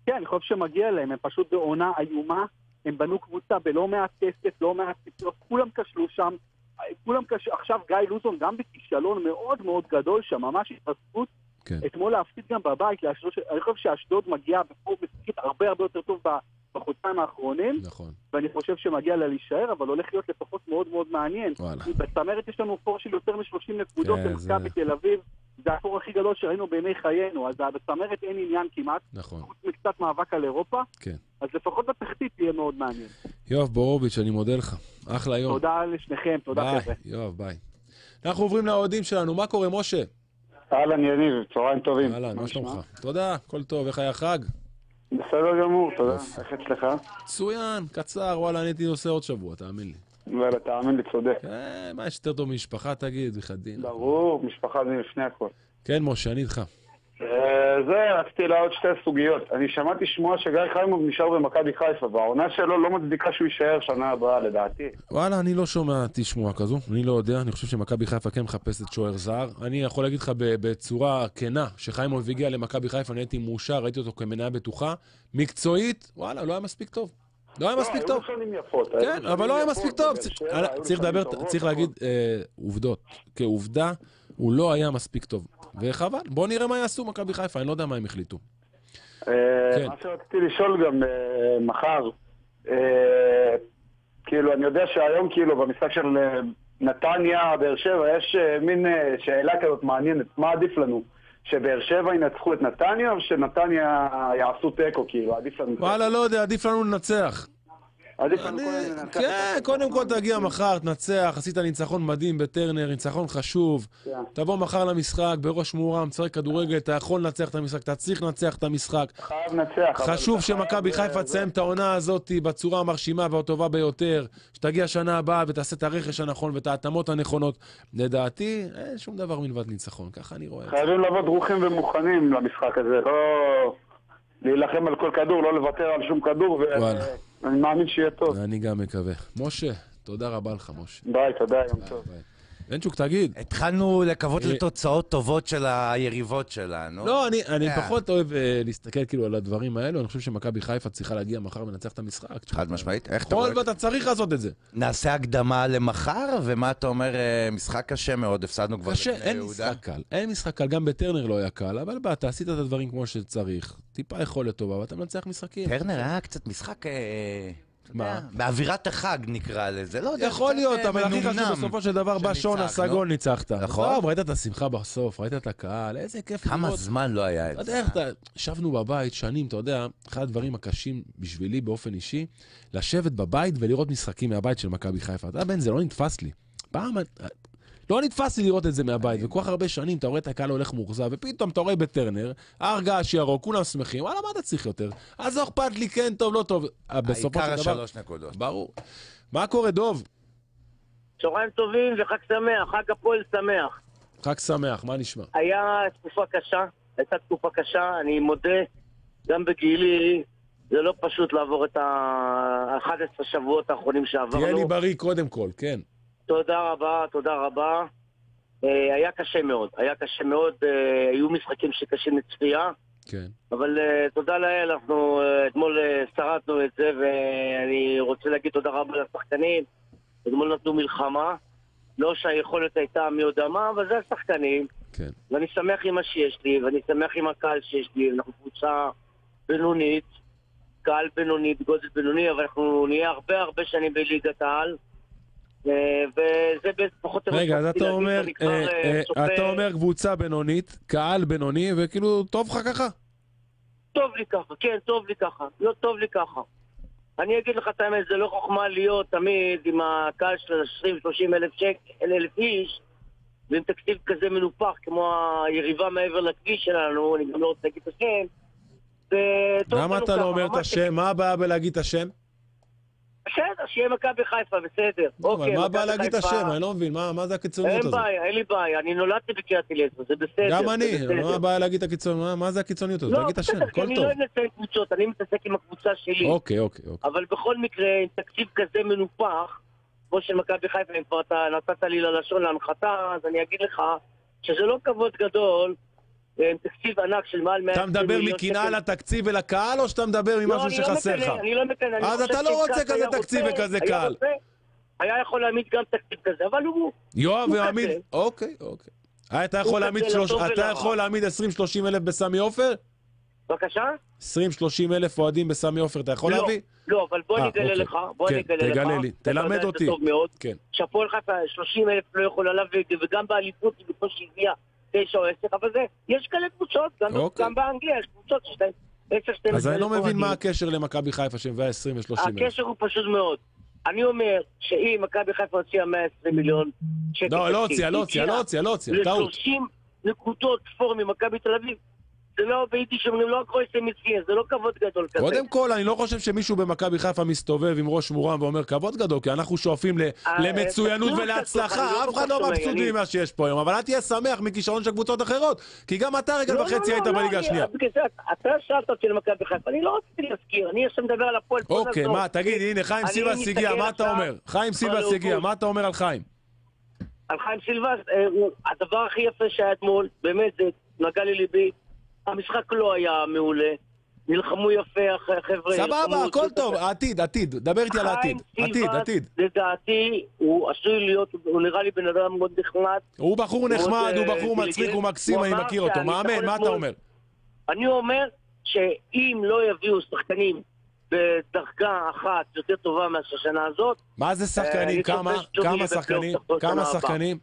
כן, אני חושב שמגיע להם, הם פשוט בעונה איומה, הם בנו קבוצה בלא מעט כסף, לא מעט ציפיות, כולם כשלו שם, כולם כשלו, עכשיו גיא לוזון גם בכישלון מאוד מאוד גדול שם, ממש התרסקות.
כן.
אתמול להפסיד גם בבית לאשדוד, אני חושב שאשדוד מגיעה בפור משחקית הרבה הרבה יותר טוב בחודשיים האחרונים,
נכון.
ואני חושב שמגיע לה להישאר, אבל הולך להיות לפחות מאוד מאוד מעניין.
וואלה.
בצמרת יש לנו פור של יותר מ-30 נקודות
כן,
במכבי
זה-
תל אביב, זה הפור הכי גדול שראינו בימי חיינו, אז בצמרת אין עניין כמעט,
נכון,
חוץ מקצת מאבק על אירופה,
כן.
אז לפחות בתחתית יהיה מאוד מעניין.
יואב בורוביץ', אני מודה לך. אחלה יום.
תודה לשניכם, תודה
ביי,
חבר'ה.
יואב, ביי. אנחנו עוברים לאוהדים שלנו, מה קורה, משה?
אהלן יניב, צהריים טובים.
אהלן, מה שלומך? תודה, הכל טוב, איך היה החג?
בסדר גמור, תודה. איך אצלך?
מצוין, קצר, וואלה, אני הייתי עושה עוד שבוע, תאמין לי.
וואלה, תאמין לי, צודק.
אה, מה יש יותר טוב ממשפחה, תגיד, בחדין.
ברור, משפחה זה לפני הכל.
כן, משה, אני איתך.
זה, רציתי לעוד שתי סוגיות. אני שמעתי שמועה שגיא חיימוב נשאר במכבי חיפה, והעונה שלו לא מצדיקה שהוא יישאר שנה הבאה, לדעתי.
וואלה, אני לא שמעתי שמועה כזו, אני לא יודע, אני חושב שמכבי חיפה כן מחפשת שוער זר. אני יכול להגיד לך בצורה כנה, שחיימוב הגיע למכבי חיפה, אני הייתי מאושר, ראיתי אותו כמניה בטוחה. מקצועית, וואלה, לא היה מספיק טוב. לא היה מספיק טוב. כן, אבל לא היה מספיק טוב. לדבר, צריך
נכון.
להגיד אה, עובדות. כעובדה, הוא לא היה מספיק טוב. וחבל, בואו נראה מה יעשו מכבי חיפה, אני לא יודע מה הם החליטו.
אה,
כן.
מה שרציתי לשאול גם אה, מחר, אה, כאילו, אני יודע שהיום, כאילו, במשחק של נתניה, באר שבע, יש מין שאלה כזאת מעניינת, מה עדיף לנו? שבאר שבע ינצחו את נתניה, או שנתניה יעשו תיקו, כאילו, עדיף לנו...
וואלה, לא יודע, עדיף לנו לנצח.
עדיף לנו קודם לנצח.
כן, קודם כל תגיע מחר, תנצח, עשית ניצחון מדהים בטרנר, ניצחון חשוב.
כן.
תבוא מחר למשחק בראש מורם, תשחק כדורגל, אתה יכול לנצח את המשחק, אתה צריך לנצח את המשחק.
חייב לנצח.
חשוב שמכבי
אה,
חיפה תסיים את העונה הזאת בצורה המרשימה והטובה ביותר, שתגיע שנה הבאה ותעשה את הרכש הנכון ואת ההתאמות הנכונות. לדעתי, אין שום דבר מלבד ניצחון, ככה אני רואה.
חייבים לבוא דרוכים ומוכנים למשחק הזה, לא להילחם על כל כדור, לא לוותר על שום כדור,
וואלה.
ואני מאמין שיהיה טוב.
אני גם מקווה. משה, תודה רבה לך, משה.
ביי, תודה, יום טוב.
ינצ'וק, תגיד.
התחלנו לקוות
אה,
לתוצאות טובות של היריבות שלנו.
לא, אני, אני
אה.
פחות אוהב אה, להסתכל כאילו על הדברים האלו, אני חושב שמכבי חיפה צריכה להגיע מחר ולנצח את המשחק.
חד משמעית. איך אתה רואה?
ואתה צריך לעשות את זה.
נעשה הקדמה למחר, ומה אתה אומר, אה, משחק קשה מאוד, הפסדנו כבר
קשה, אין. משחק קל. אין משחק קל, גם בטרנר לא היה קל, אבל באת, עשית את הדברים כמו שצריך, טיפה יכולת טובה, ואתה מנצח משחקים.
טרנר היה קצת משחק...
מה?
באווירת החג נקרא לזה, לא יודע.
יכול להיות, אבל הכי חשוב. בסופו של דבר בא שון,
שניצחנו.
עשה גול, ניצחת.
נכון.
טוב, ראית את השמחה בסוף, ראית את הקהל, איזה כיף
כמה
לראות.
זמן לא היה את זה.
ישבנו בבית שנים, אתה יודע, אחד הדברים הקשים בשבילי באופן אישי, לשבת בבית ולראות משחקים מהבית של מכבי חיפה. אתה יודע, בן, זה לא נתפס לי. פעם, לא נתפס לי לראות את זה מהבית, וכל כך הרבה שנים אתה רואה את הקהל הולך מאוכזב, ופתאום אתה רואה בטרנר, הר געש ירוק, כולם שמחים, וואלה, מה אתה צריך יותר? אז לא אכפת לי, כן, טוב, לא טוב. בסופו
העיקר
של דבר...
השלוש נקודות.
ברור. מה קורה, דוב?
צהריים טובים וחג שמח, חג הפועל שמח.
חג שמח, מה נשמע?
היה תקופה קשה, הייתה תקופה קשה, אני מודה, גם בגילי זה לא פשוט לעבור את ה-11 שבועות האחרונים שעברנו.
תהיה לי בריא קודם כל, כן.
תודה רבה, תודה רבה. אה, היה קשה מאוד, היה קשה מאוד, אה, היו משחקים שקשים לצפייה,
כן.
אבל אה, תודה לאל, אנחנו אתמול שרדנו את זה, ואני רוצה להגיד תודה רבה לשחקנים. אתמול נתנו מלחמה, לא שהיכולת הייתה מי יודע מה, אבל זה השחקנים.
כן.
ואני שמח עם מה שיש לי, ואני שמח עם הקהל שיש לי, אנחנו קבוצה בינונית, קהל בינוני, בגודל בינוני, אבל אנחנו נהיה הרבה הרבה שנים בליגת העל. וזה פחות או יותר
רגע, אז אתה אומר, אה,
אה,
אה, אתה אומר קבוצה בינונית, קהל בינוני, וכאילו, טוב לך ככה?
טוב לי ככה, כן, טוב לי ככה, לא טוב לי ככה. אני אגיד לך את האמת, זה לא חוכמה להיות תמיד עם הקהל של 20-30 אלף שקל, אלף איש, ועם תקציב כזה מנופח כמו היריבה מעבר לכביש שלנו, אני גם לא רוצה להגיד את השם.
למה אתה לא אומר את השם? מה הבעיה בלהגיד את השם?
בסדר, שיהיה מכבי חיפה, בסדר.
לא,
אוקיי,
מה הבעיה להגיד את השם? אני לא מבין, מה מה זה הקיצוניות
אין
הזאת?
בעיה, אין לי בעיה, אני נולדתי בקריית אליעזר, זה בסדר.
גם אני. מה הבעיה להגיד את הקיצוניות? מה- זה הקיצוניות הזאת?
לא,
להגיד את השם, הכל
אני
טוב.
לא אוהב לציין קבוצות, אני מתעסק עם הקבוצה שלי.
אוקיי, אוקיי, אוקיי.
אבל בכל מקרה, עם תקציב כזה מנופח, כמו של מכבי חיפה, אם כבר נתת לי ללשון להנחתה, אז אני אגיד לך שזה לא כבוד גדול, עם תקציב ענק של מעל 120
אתה
מיליון
מדבר מקנאה
שקל.
לתקציב ולקהל, או שאתה מדבר
לא,
ממשהו
אני לא
שחסר לך?
מקנא, אני לא מקנא. אני
אז
חושב
אתה לא רוצה כזה תקציב וכזה קהל.
היה יכול להעמיד גם תקציב כזה, אבל הוא...
יואב יעמיד... אוקיי, אוקיי. אה, אתה יכול להעמיד
לטוב
שלוש- אתה
ולרע.
יכול להעמיד 20-30 אלף בסמי עופר?
בבקשה?
20-30 אלף אוהדים בסמי עופר, אתה יכול
לא,
להביא?
לא, אבל בוא
אה,
אני אגלה
אוקיי.
לך, בוא
כן,
אני אגלה לך.
תגלה לי,
אתה
תלמד אותי. כן.
שהפועל חיפה 30 אלף לא יכול עליו, וגם באליפות בקושי הגיעה 9 או 10, אבל זה, יש כאלה קבוצות, גם-
אוקיי.
גם באנגליה יש קבוצות שיש להן 10, 12
אז אני לא מבין מה. הקשר למכבי חיפה שמביאה 20 ו-30 אלף.
הקשר הוא פשוט מאוד. אני אומר שאם מכבי חיפה הוציאה 120 מיליון שקל...
לא, לא הוציאה, לא הוציאה, לא הוציאה, לא הוציאה, טעות.
ל-30 נקודות פור ממכבי תל אביב, זה לא, ביידיש אומרים, לא קרויסם מצטיין, זה לא כבוד גדול כזה.
קודם כל, אני לא חושב שמישהו במכבי חיפה מסתובב עם ראש מורם ואומר כבוד גדול, כי אנחנו שואפים
אה,
למצוינות ולהצלחה,
לא
אף אחד לא
שומע,
מבסוט
אני-
ממה שיש פה היום, אבל אל תהיה שמח מכישרון של קבוצות אחרות, כי גם אתה רגע
לא,
וחצי
לא,
היית
לא,
בליגה השנייה.
אתה שאלת אותי למכבי חיפה, אני לא רציתי להזכיר, אני עכשיו מדבר על הפועל.
אוקיי. מה, תגיד, הנה, חיים סיבס הגיע, מה אתה אומר? חיים סיבס. הגיע, מה אתה אומר על חיים?
על חיים סילבס, אה, הדבר הכי יפה שהיה אתמול, באמת, זה נגע לליבי, המשחק לא היה מעולה, נלחמו יפה, הח- החבר'ה.
סבבה, הכל טוב,
את-
עתיד, דבר איתי על העתיד. עתיד, עתיד.
לדעתי, הוא עשוי להיות, הוא נראה לי בן אדם מאוד נחמד.
הוא בחור נחמד, הוא
אה,
בחור מצחיק. הוא מקסים, אני מכיר אותו. מאמן, מה אתה אומר?
אני אומר שאם לא יביאו שחקנים בדרגה אחת יותר טובה מאשר השנה הזאת,
מה זה
אה,
שחקנים? כמה? שחקנים? כמה. שחקנים?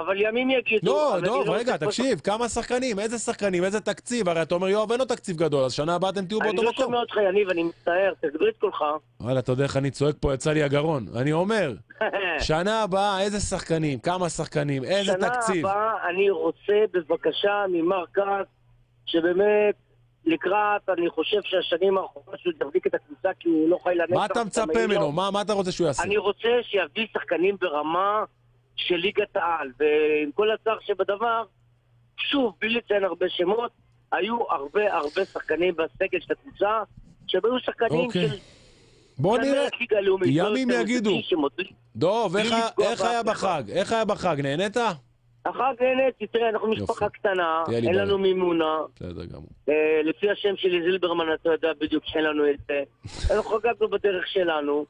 אבל ימים יגידו.
לא,
אני
דוב,
לא
רגע,
רוצה-
תקשיב, כמה שחקנים? איזה שחקנים? איזה תקציב? הרי אתה אומר, יואב, אין לו תקציב גדול, אז שנה הבאה אתם תהיו
אני
באותו
לא
מקום.
שומע אותך, יניב, אני מצטער, תגביר את קולך.
וואלה, אתה יודע איך אני צועק פה, יצא לי הגרון. אני אומר, שנה הבאה, איזה שחקנים? כמה שחקנים? איזה תקציב?
שנה הבאה אני רוצה בבקשה ממר כץ, שבאמת לקראת, אני חושב שהשנים האחרונות שהוא יחזיק את הקבוצה כי הוא לא חי לנצח.
מה אתה מצפה
תמיד לא.
ממנו? מה מה אתה רוצה שהוא יעשה?
אני רוצה שיביא שחקנים ברמה של ליגת העל, ועם כל הצער שבדבר, שוב, בלי לציין הרבה שמות, היו הרבה הרבה שחקנים בסגל של הקבוצה, שהם היו שחקנים
אוקיי.
של...
בוא נראה.
לא
ימים יגידו. דוב, איך איך היה. בחג? איך היה בחג? נהנית?
החג נהניתי, תראה, אנחנו משפחה קטנה, אין. לנו מימונה.
בסדר גמור.
אה, לפי השם שלי זילברמן, אתה יודע בדיוק שאין לנו את זה. אנחנו חגגנו בדרך שלנו.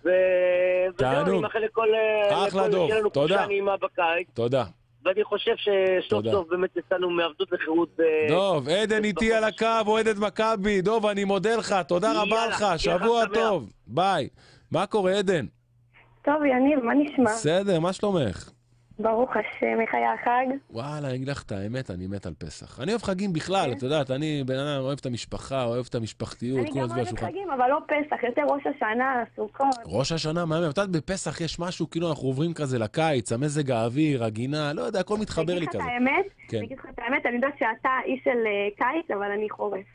וזהו. אני מאחל לכל... אה,
אחלה, דוב.
שיהיה לנו
תודה.
חופשה נעימה בקיץ.
תודה.
ואני חושב שסוף
תודה.
סוף באמת יצאנו מעבדות לחירות. ב-
דוב, עדן איתי על הקו, אוהדת מכבי. דוב, אני מודה לך, תודה רבה לך,
שיהיה
שבוע. טוב. ביי. מה קורה, עדן?
טוב, יניב, מה נשמע?
בסדר, מה שלומך?
ברוך השם, איך היה החג?
וואלה, אני אגיד לך את האמת, אני מת על פסח. אני אוהב חגים בכלל, את יודעת, אני בן אדם אוהב את המשפחה, אוהב את המשפחתיות,
אני
כל
גם
הזמן
אוהבת
בשולחן.
חגים, אבל לא פסח, יותר ראש השנה, סוכות.
ראש השנה מהמם. את יודעת, בפסח יש משהו, כאילו אנחנו עוברים כזה לקיץ, המזג האוויר, הגינה, לא יודע, הכל מתחבר לי כזה. כן.
אני אגיד לך את האמת, אני יודעת שאתה איש של אה, קיץ, אבל אני חורף.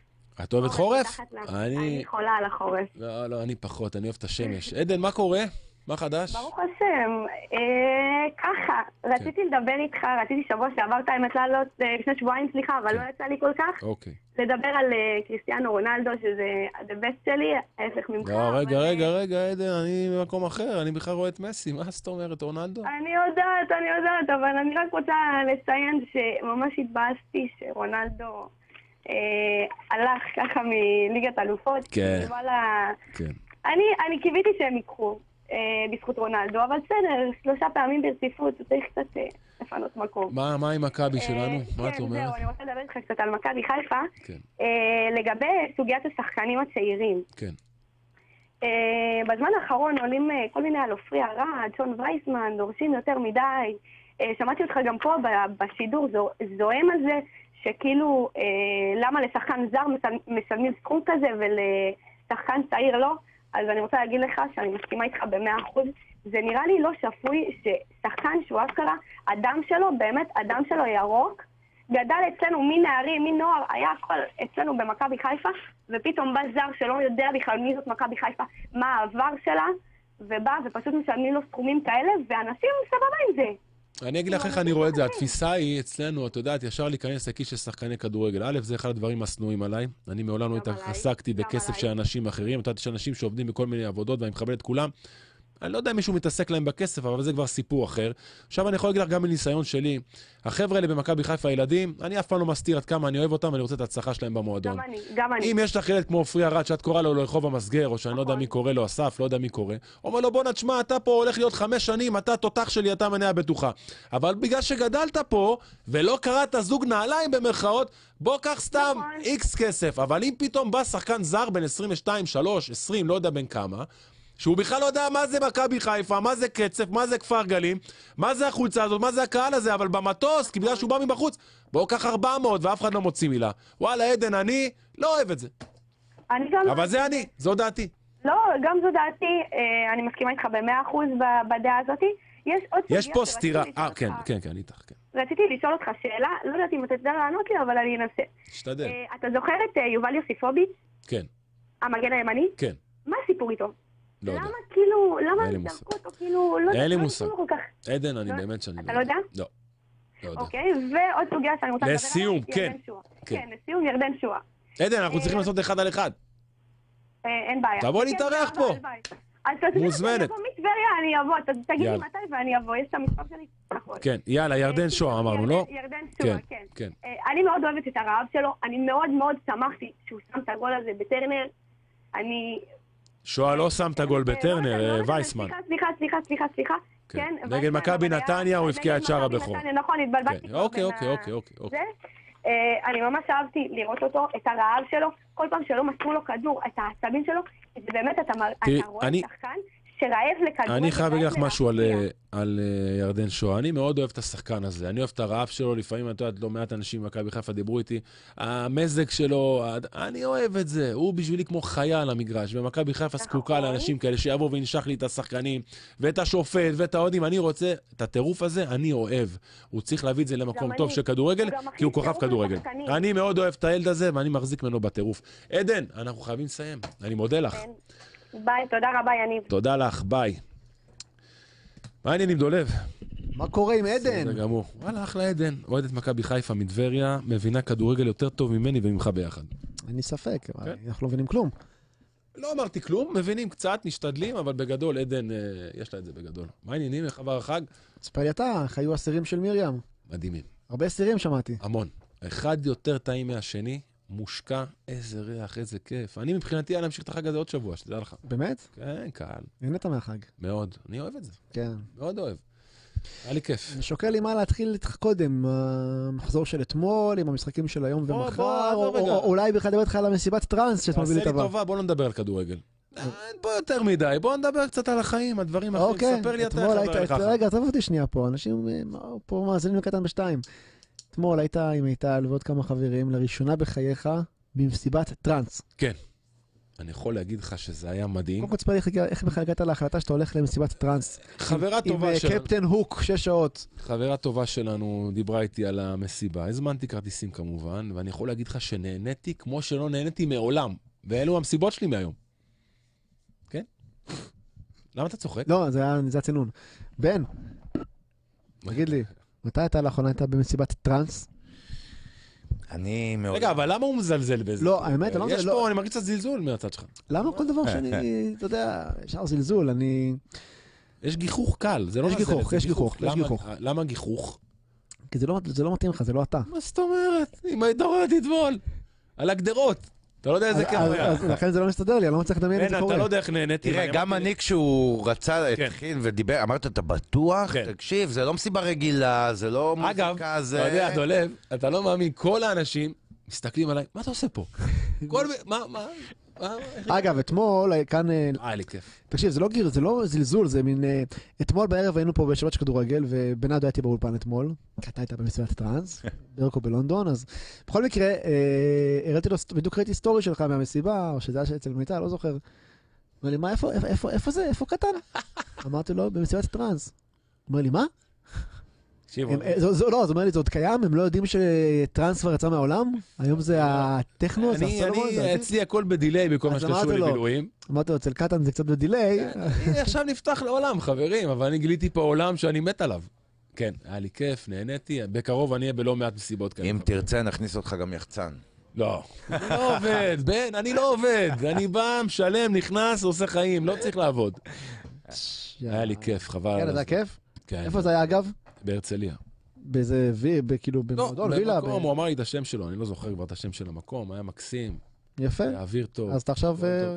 את אוהבת חורף? אני...
אני חולה על החורף.
לא, לא, אני פחות, אני אוהב את השמש. עדן, מה קורה? מה חדש?
ברוך השם. אה, ככה, רציתי לדבר איתך, רציתי שבוע שעבר את האמת לעלות, אה, לפני שבועיים, סליחה, אבל לא יצא לי כל כך.
אוקיי.
לדבר על אה, קריסטיאנו רונלדו, שזה the best שלי, ההפך ממך.
לא, רגע,
אבל,
רגע, רגע, עדן, אני במקום אחר, אני בכלל רואה את מסי, מה זאת אומרת, רונלדו?
אני יודעת, אני יודעת, אבל אני רק רוצה לציין שממש התבאסתי שרונלדו אה, הלך ככה מליגת אלופות.
כן.
וואלה,
כן.
אני, אני קיוויתי שהם ייקחו אה, בזכות רונלדו, אבל בסדר, שלושה פעמים ברציפות, צריך קצת אה, לפנות מקום.
מה מה עם מכבי שלנו?
אה,
מה את
כן,
אומרת?
זהו, אני רוצה לדבר איתך קצת על מכבי חיפה.
כן.
אה, לגבי סוגיית השחקנים הצעירים.
כן.
אה, בזמן האחרון עולים אה, כל מיני על עופרי ארד, שון וייסמן, דורשים יותר מדי. אה, שמעתי אותך גם פה בשידור זו- זועם על זה, שכאילו אה, למה לשחקן זר משלמים סכום כזה ולשחקן צעיר לא? אז אני רוצה להגיד לך שאני מסכימה איתך במאה אחוז. זה נראה לי לא שפוי ששחקן שהוא אשכרה, הדם שלו, באמת הדם שלו ירוק, גדל אצלנו מנערים, מנוער, היה הכל אצלנו במכבי חיפה, ופתאום בא זר שלא יודע בכלל מי זאת מכבי חיפה, מה העבר שלה, ובא ופשוט משלמים לו סכומים כאלה, ואנשים סבבה עם זה.
אני אגיד לך איך אני רואה את זה. התפיסה היא אצלנו, את יודעת, ישר להיכנס לכיס של שחקני כדורגל. א', זה אחד הדברים השנואים עליי. אני מעולם לא התעסקתי בכסף של אנשים אחרים. את יודעת, יש אנשים שעובדים בכל מיני עבודות, ואני מכבד את כולם. אני לא יודע אם מישהו מתעסק להם בכסף, אבל זה כבר סיפור אחר. עכשיו אני יכול להגיד לך גם מניסיון שלי, החבר'ה האלה במכבי חיפה, הילדים, אני אף פעם לא מסתיר עד כמה אני אוהב אותם ואני רוצה את ההצלחה שלהם במועדון.
גם אני, גם אני.
אם יש לך ילד כמו עופרי ארד, שאת קוראה לו לרחוב המסגר, או שאני לא יודע מי קורא לו, אסף, לא יודע מי קורא, אומר לו, בואנה, תשמע, אתה פה הולך להיות חמש שנים, אתה תותח שלי, אתה מניה בטוחה. אבל בגלל שגדלת פה, ולא קראת זוג נעליים במרכאות, בוא קח סתם איקס כסף. אבל אם פתאום בא שחקן זר בן 22, 3, 20, לא יודע בן כמה, שהוא בכלל לא יודע מה זה מכבי חיפה, מה זה קצף, מה זה כפר גלים, מה זה החולצה הזאת, מה זה הקהל הזה, אבל במטוס, כי בגלל שהוא בא מבחוץ, בואו קח 400 ואף אחד לא מוציא מילה. וואלה, עדן, אני לא אוהב את זה.
אני גם...
אבל זה אני, זו דעתי.
לא, גם זו דעתי, אה, אני מסכימה איתך במאה אחוז בדעה הזאתי. יש עוד
יש פה סתירה. אה. כן, כן, כן, אני איתך, כן.
רציתי לשאול אותך שאלה, לא יודעת אם אתה תדע לענות לי, אבל אני אנסה.
תשתדל.
אה, אתה זוכר את אה, יובל יוסיפוביץ',
כן,
המגן הימני?
כן,
מה הסיפור איתו?
לא יודע.
למה כאילו, למה הם. זרקו אותו כאילו, לא
אין לי
לא
מושג. עדן, אני
לא-
באמת שאני
אתה לא יודע?
לא. לא יודע.
אוקיי, ועוד סוגיה שאני רוצה לדבר עליה,
לסיום, כן. כן.
כן, לסיום ירדן שועה.
עדן, אנחנו צריכים
אה,
לעשות אחד על אחד.
אה, אין בעיה.
תבוא
כן,
להתארח פה.
אז תזמין אותי. אני אבוא מטבריה, אני אבוא, ת- תגיד לי. מתי ואני אבוא, יש את המספר שלי. נכון.
כן, יאללה, ירדן שואה אמרנו, לא?
ירדן
כן,
כן.
כן.
אה, אני מאוד אוהבת את הרעב שלו, אני מאוד מאוד שמחתי שהוא שם את הגול הזה בטרנר. אני...
שואה לא שם את הגול בטרנר, אה, וייסמן.
סליחה, סליחה, סליחה, סליחה.
כן.
כן,
נגד מכבי נתניה הוא הבקיע את שער הבכור.
נכון, התבלבלתי.
כן, אוקיי, אוקיי, אוקיי, אוקיי, אוקיי.
אה, אני ממש אהבתי לראות אותו, את הרעב שלו, כל פעם שלא מסרו לו כדור, את העצבים שלו, זה באמת, אתה רואה שחקן שרעב לכדור.
אני חייב להגיד לך משהו על. אה, על אה, ירדן שואה. אני מאוד אוהב את השחקן הזה. אני אוהב את הרעב שלו, לפעמים, את יודעת, לא מעט אנשים במכבי חיפה דיברו איתי. המזג שלו, אני אוהב את זה. הוא בשבילי כמו חיה על המגרש. ומכבי חיפה זקוקה לאנשים כאלה שיבואו וינשך לי את השחקנים, ואת השופט, ואת האוהדים. אני רוצה, את הטירוף הזה, אני אוהב. הוא צריך להביא את זה למקום טוב. של כדורגל, כי הוא כוכב כדורגל. אני מאוד אוהב את הילד הזה, ואני מחזיק ממנו בטירוף. עדן, אנחנו חייבים לסיים. אני מודה לך.
ביי, תודה רבה, יניב.
תודה לך, ביי. מה העניינים, דולב?
מה קורה עם עדן?
בסדר גמור. וואלה, אחלה עדן. אוהדת מכבי חיפה מטבריה, מבינה כדורגל יותר טוב ממני וממך ביחד.
אין לי ספק,
כן.
אבל אנחנו לא מבינים כלום.
לא אמרתי כלום, מבינים קצת, משתדלים, אבל בגדול, עדן, אה, יש לה את זה בגדול. מה העניינים? איך עבר החג?
ספר לי אתה, איך היו הסירים של מרים?
מדהימים.
הרבה סירים שמעתי.
המון. אחד יותר טעים מהשני, מושקע, איזה ריח, איזה כיף. אני מבחינתי היה להמשיך את החג הזה עוד שבוע, שתדע לך.
באמת?
כן, קהל.
נהנית מהחג.
מאוד. אני אוהב את זה.
כן.
מאוד אוהב. היה לי כיף.
אני שוקל לי מה להתחיל איתך קודם, המחזור של אתמול, עם המשחקים של היום ומחר, או- אולי בכלל לדבר איתך על המסיבת טראנס
תעשה
בילית
לי. טובה, בוא לא נדבר על כדורגל. אה, אין פה יותר מדי, בוא נדבר קצת על החיים, הדברים האחרים.
אוקיי,
ספר לי אתה איך.
רגע, עזוב אותי שנייה פה, אנשים אה, פה מאזינים לקטן בשתיים. אתמול היית עם מיטל ועוד כמה חברים, לראשונה בחייך, במסיבת טראנס.
כן. אני יכול להגיד לך שזה היה מדהים.
קודם כל תספר לי איך בכלל הגעת להחלטה שאתה הולך למסיבת טראנס.
חברה
עם-
טובה
עם אה,
שלנו.
קפטן הוק, שש שעות.
חברה טובה שלנו דיברה איתי על המסיבה. הזמנתי כרטיסים כמובן, ואני יכול להגיד לך שנהניתי כמו שלא נהניתי מעולם. ואלו המסיבות שלי מהיום. כן? למה אתה צוחק?
לא, זה היה זה הצינון. בן, תגיד לי, מתי אתה לאחרונה היית במסיבת טראנס?
אני מאוד...
רגע, אבל למה הוא מזלזל בזה?
לא, האמת, אני לא
יש
מזלזל,
פה,
לא.
אני מרגיש קצת זלזול מהצד שלך.
למה כל דבר שאני, אתה יודע, ישר זלזול, אני...
יש גיחוך קל, זה לא
יש גיחוך, יש גיחוך, יש גיחוך.
למה גיחוך?
כי זה לא, זה לא מתאים לך, זה לא אתה.
מה זאת אומרת? אם היית רואה אותי אתמול, על הגדרות. אתה לא יודע איזה כיף היה.
אז לכן זה לא מסתדר לי, אני לא מצליח לדמיין את זה
אתה
קורה.
לא יודע איך נהניתי.
תראה, גם אני כשהוא רצה,
כן.
התחיל ודיבר, אמרת, אתה בטוח? תקשיב, זה לא מסיבה רגילה, זה לא
אגב,
מוזיקה, זה...
אתה יודע, דולב, אתה לא מאמין, כל האנשים מסתכלים עליי, מה אתה עושה פה? כל... מה, מה?
אגב, אתמול, אה, כאן... אה,
אה, היה לי כיף.
תקשיב, זה לא גיר, זה לא זלזול, זה מין... אתמול בערב היינו פה בשבת של כדורגל, ובנאדו הייתי באולפן אתמול, כי אתה היית במסיבת טראנס, ברקו בלונדון, אז בכל מקרה, הראיתי לו, בדיוק ראיתי סטורי שלך מהמסיבה, או שזה היה אצל מיטל, לא זוכר. אומר לי, מה, איפה, איפה, איפה זה? איפה קטן? אמרתי לו, במסיבת טראנס. אומר לי, מה? אה, זה- זה- לא, הוא אומר לי, זה עוד קיים? הם לא יודעים שטראנס כבר יצא מהעולם? היום זה הטכנו, זה
אני,
הסולומון?
אני,
זה-
אצלי הכל ב delay בכל מה שקשור לבילויים.
אמרתי לו, אצל קטן זה קצת ב delay.
אני עכשיו נפתח לעולם, חברים, אבל אני גיליתי פה עולם שאני מת עליו. כן, היה לי כיף, נהניתי, בקרוב אני אהיה בלא מעט מסיבות כאלה.
אם תרצה, נכניס אותך גם יחצן.
לא, אני לא עובד, בן, אני לא עובד. אני בא, משלם, נכנס, עושה חיים, לא צריך לעבוד. היה לי כיף, חבל.
כן, זה. היה כיף?
כן.
איפה זה היה אגב?
בהרצליה.
באיזה וי, כאילו במועדון, וילה?
במקום,
ב-
הוא אמר לי את השם שלו, אני לא זוכר כבר את השם של המקום, היה מקסים.
יפה.
היה אוויר טוב.
אז אתה עכשיו... אה,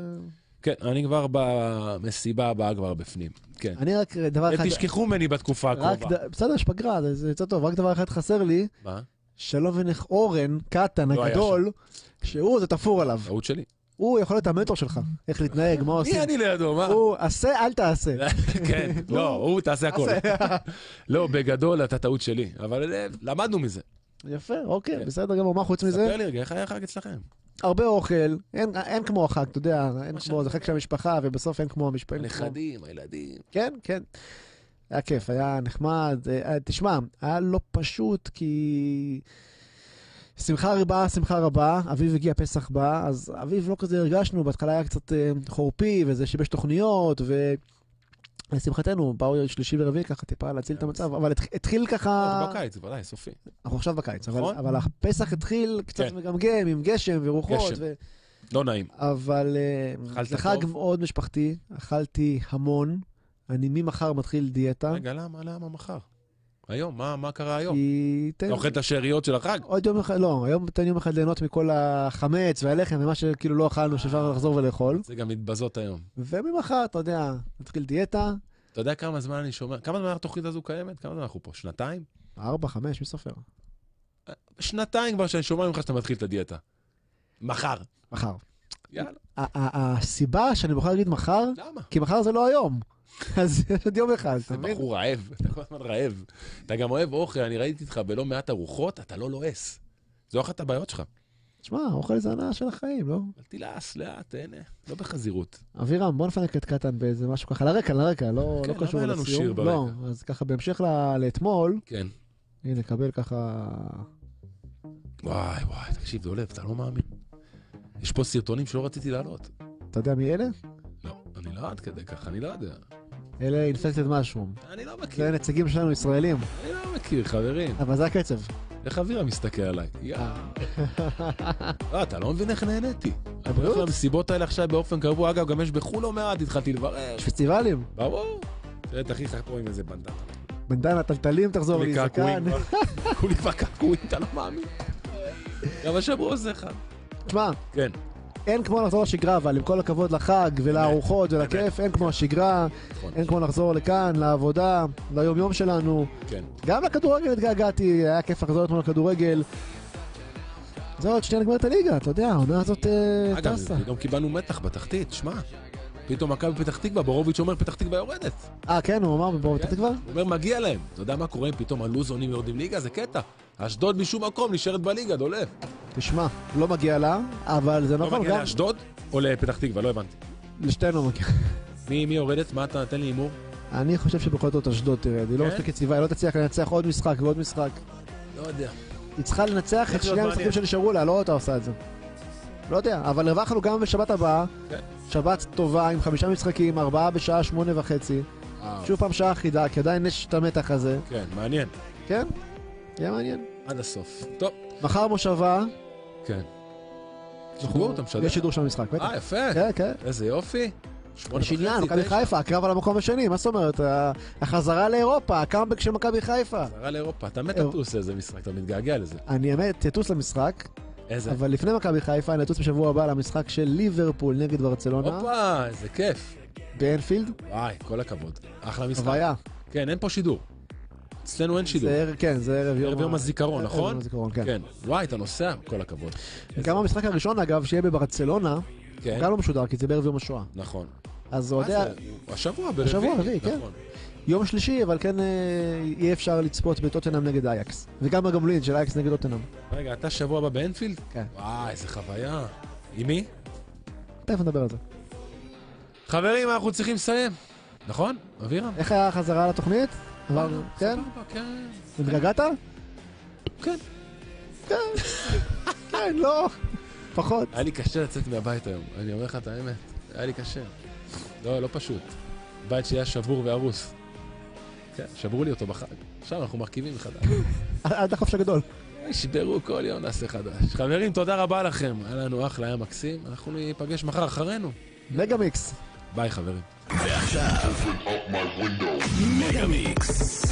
כן, אני כבר במסיבה הבאה כבר בפנים. כן.
אני רק דבר אחד...
תשכחו ממני בתקופה הקרובה.
ד- בסדר, יש פגרה, זה- יותר טוב. רק דבר אחד חסר לי,
מה?
שלום ונך אורן, קטן
לא
הגדול, שהוא, זה תפור עליו.
טעות שלי.
הוא יכול להיות המנטור שלך, איך להתנהג, מה עושים.
מי אני לידו, מה?
הוא, עשה, אל תעשה.
כן, לא, הוא תעשה הכל. לא, בגדול אתה טעות שלי, אבל אה, למדנו מזה.
יפה, אוקיי, בסדר גמור. מה חוץ מזה?
ספר לי רגע, איך היה חג אצלכם?
הרבה אוכל, אין, אין כמו החג, אתה יודע, אין כמו, זה חג של המשפחה, ובסוף אין כמו המשפחה.
הנכדים, הילדים.
כן, כן. היה כיף, היה נחמד. אה, תשמע, היה לא פשוט, כי... שמחה רבה, שמחה רבה, אביב הגיע, פסח בא, אז אביב לא כזה הרגשנו, בהתחלה היה קצת אה, חורפי, וזה שיבש תוכניות, ו... לשמחתנו, באו שלישי ורביעי ככה טיפה להציל את המצב, אבל התח- התחיל ככה...
אנחנו בקיץ, ודאי, סופי.
אנחנו עכשיו בקיץ, אבל,
נכון?
הפסח התחיל קצת
כן.
מגמגם, עם גשם ורוחות.
לא נעים.
אבל אה, זה חג? מאוד משפחתי, אכלתי המון, אני ממחר מתחיל דיאטה.
רגע, למה, למה מחר? היום, מה מה קרה היום?
כי...
אתה אוכל את השאריות של החג?
עוד יום אחד, לא, היום תן יום אחד ליהנות מכל החמץ והלחם ומה שכאילו לא אכלנו, שאפשר לחזור ולאכול.
זה גם מתבזות היום.
וממחר, אתה יודע, נתחיל דיאטה,
אתה יודע כמה זמן אני שומע? כמה זמן התוכנית הזו קיימת? כמה זמן אנחנו פה? שנתיים?
ארבע, חמש, מי סופר?
שנתיים כבר שאני שומע ממך שאתה מתחיל את הדיאטה. מחר.
מחר.
יאללה.
הסיבה שאני בוחר להגיד מחר,
למה?
כי מחר זה לא היום. אז יש עוד יום אחד, אתה
זה
מבין?
בחור רעב, אתה כל הזמן רעב. אתה גם אוהב אוכל, אני ראיתי אותך בלא מעט ארוחות, אתה לא לועס. זו אחת הבעיות שלך.
תשמע, אוכל זה הנאה של החיים, לא?
אל תלעס, לאט, תהנה. לא בחזירות.
אבירם, בוא נפנק את קטן באיזה משהו ככה, לרקע, לרקע, לא
כן,
לא קשור
למה אין לנו
לסיום.
שיר ברקע?
לא, אז ככה בהמשך לאתמול,
כן.
הנה, קבל ככה...
וואי, וואי, תקשיב, דולב, אתה לא מאמין. יש פה סרטונים שלא רציתי להעלות.
אתה יודע מי אלה?
לא, אני לא עד כדי כך, אני לא יודע.
אלה אינפקטד משרום.
אני לא מכיר.
זה נציגים שלנו ישראלים.
אני לא מכיר, חברים.
אבל זה הקצב.
איך אבירה מסתכל עליי? יאללה. לא, אתה לא מבין איך נהניתי. אני
הבריאות?
הולך למסיבות האלה עכשיו באופן קבוע. אגב, גם יש בחו"ל לא מעט, התחלתי לברר.
יש פסטיבלים.
ברור. תראה, תכניס לך פה עם איזה בנדנה.
בינתיים הטלטלים תחזור לי, זקן.
כולי כבר קעקועים, אתה לא מאמין. גם השבוע עושה אחד.
תשמע,
כן.
אין כמו לחזור לשגרה, אבל עם כל הכבוד לחג ולארוחות ולכיף, אין כמו השגרה,
נכון.
אין כמו לחזור לכאן, לעבודה, ליום-יום שלנו.
כן.
גם לכדורגל התגעגעתי, היה כיף לחזור אתמול לכדורגל. זהו, עוד שנייה נגמרת הליגה, אתה יודע, העונה הזאת אה,
אגב,
טסה.
פתאום קיבלנו מתח בתחתית, שמע. פתאום מכבי פתח תקווה, בורוביץ' אומר פתח תקווה יורדת.
אה, כן, הוא אמר בפתח תקווה?
הוא אומר מגיע להם. אתה יודע מה קורה אם פתאום הלוזונים יורדים ליגה? זה קטע. אשדוד משום מקום נשארת בליגה, דולב.
תשמע, לא מגיע לה, אבל זה
לא
נכון,
מגיע
גם
לאשדוד או לפתח תקווה? לא הבנתי.
לשתינו מגיע.
מי מי יורדת? מה אתה נותן לי הימור?
אני חושב שבכל זאת אשדוד תרד, היא לא
כן?
מספיק יציבה, היא לא תצליח לנצח עוד משחק ועוד משחק.
לא יודע.
היא צריכה לנצח את שני המשחקים. שנשארו לה, לא אותה עושה את זה. לא יודע, אבל הרווחנו גם בשבת הבאה.
כן.
שבת טובה עם חמישה משחקים, ארבעה בשעה שמונה וחצי. שוב פעם שעה אחידה, כי עדיין יש את המתח הזה.
כן, מעניין.
כן? יהיה מעניין.
עד הסוף. טוב.
מחר מושבה.
כן. שידור אתה משדר?
יש שידור של המשחק, בטח.
אה, יפה.
כן, כן.
איזה יופי.
יש עניין, מכבי. חיפה, הקרב על המקום השני, מה זאת אומרת? החזרה לאירופה, הקאמבק של מכבי חיפה.
חזרה לאירופה. אתה מת
אה.
לטוס לאיזה משחק, אתה מתגעגע לזה.
אני האמת, אטוס למשחק,
איזה?
אבל לפני מכבי חיפה, אני אטוס בשבוע הבא למשחק של ליברפול נגד ברצלונה,
הופה, איזה כיף.
באנפילד.
וואי, כל הכבוד. אחלה משחק.
חוויה.
כן, אין פה שידור. אצלנו אין שידור.
זה ערב- כן, זה ערב יום
ערב יום הזיכרון,
ערב
נכון?
יום הזיכרון, כן.
כן. וואי, אתה נוסע? כל הכבוד.
גם המשחק הראשון, אגב, שיהיה בברצלונה,
כן.
גם לא משודר, כי זה בערב יום השואה.
נכון.
אז.
זה? השבוע ברביעי.
השבוע רביעי, כן.
נכון.
יום שלישי, אבל כן אה, יהיה אפשר לצפות בטוטנאם נגד אייקס. וגם הגמלין של אייקס נגד טוטנאם.
רגע, אתה שבוע הבא באנפילד?
כן.
וואי, איזה חוויה. עם מי?
תכף נדבר על זה.
חברים, אנחנו צריכים לסיים. נכון? אבירם?
איך היה החזרה לתוכנית? עבר... כן?
סבבה, כן.
התגעגעת?
כן.
כן. כן, לא. פחות.
היה לי קשה לצאת מהבית היום, אני אומר לך את האמת. היה לי קשה. לא, לא פשוט. בית שהיה שבור והרוס. כן, שברו לי אותו בחג. עכשיו אנחנו מרכיבים מחדש.
עד החופש הגדול.
ישברו כל יום נעשה חדש. חברים, תודה רבה לכם. היה לנו אחלה, היה מקסים. אנחנו ניפגש מחר אחרינו.
מגה מיקס.
ביי, חברים.
ועכשיו, מגה מיקס.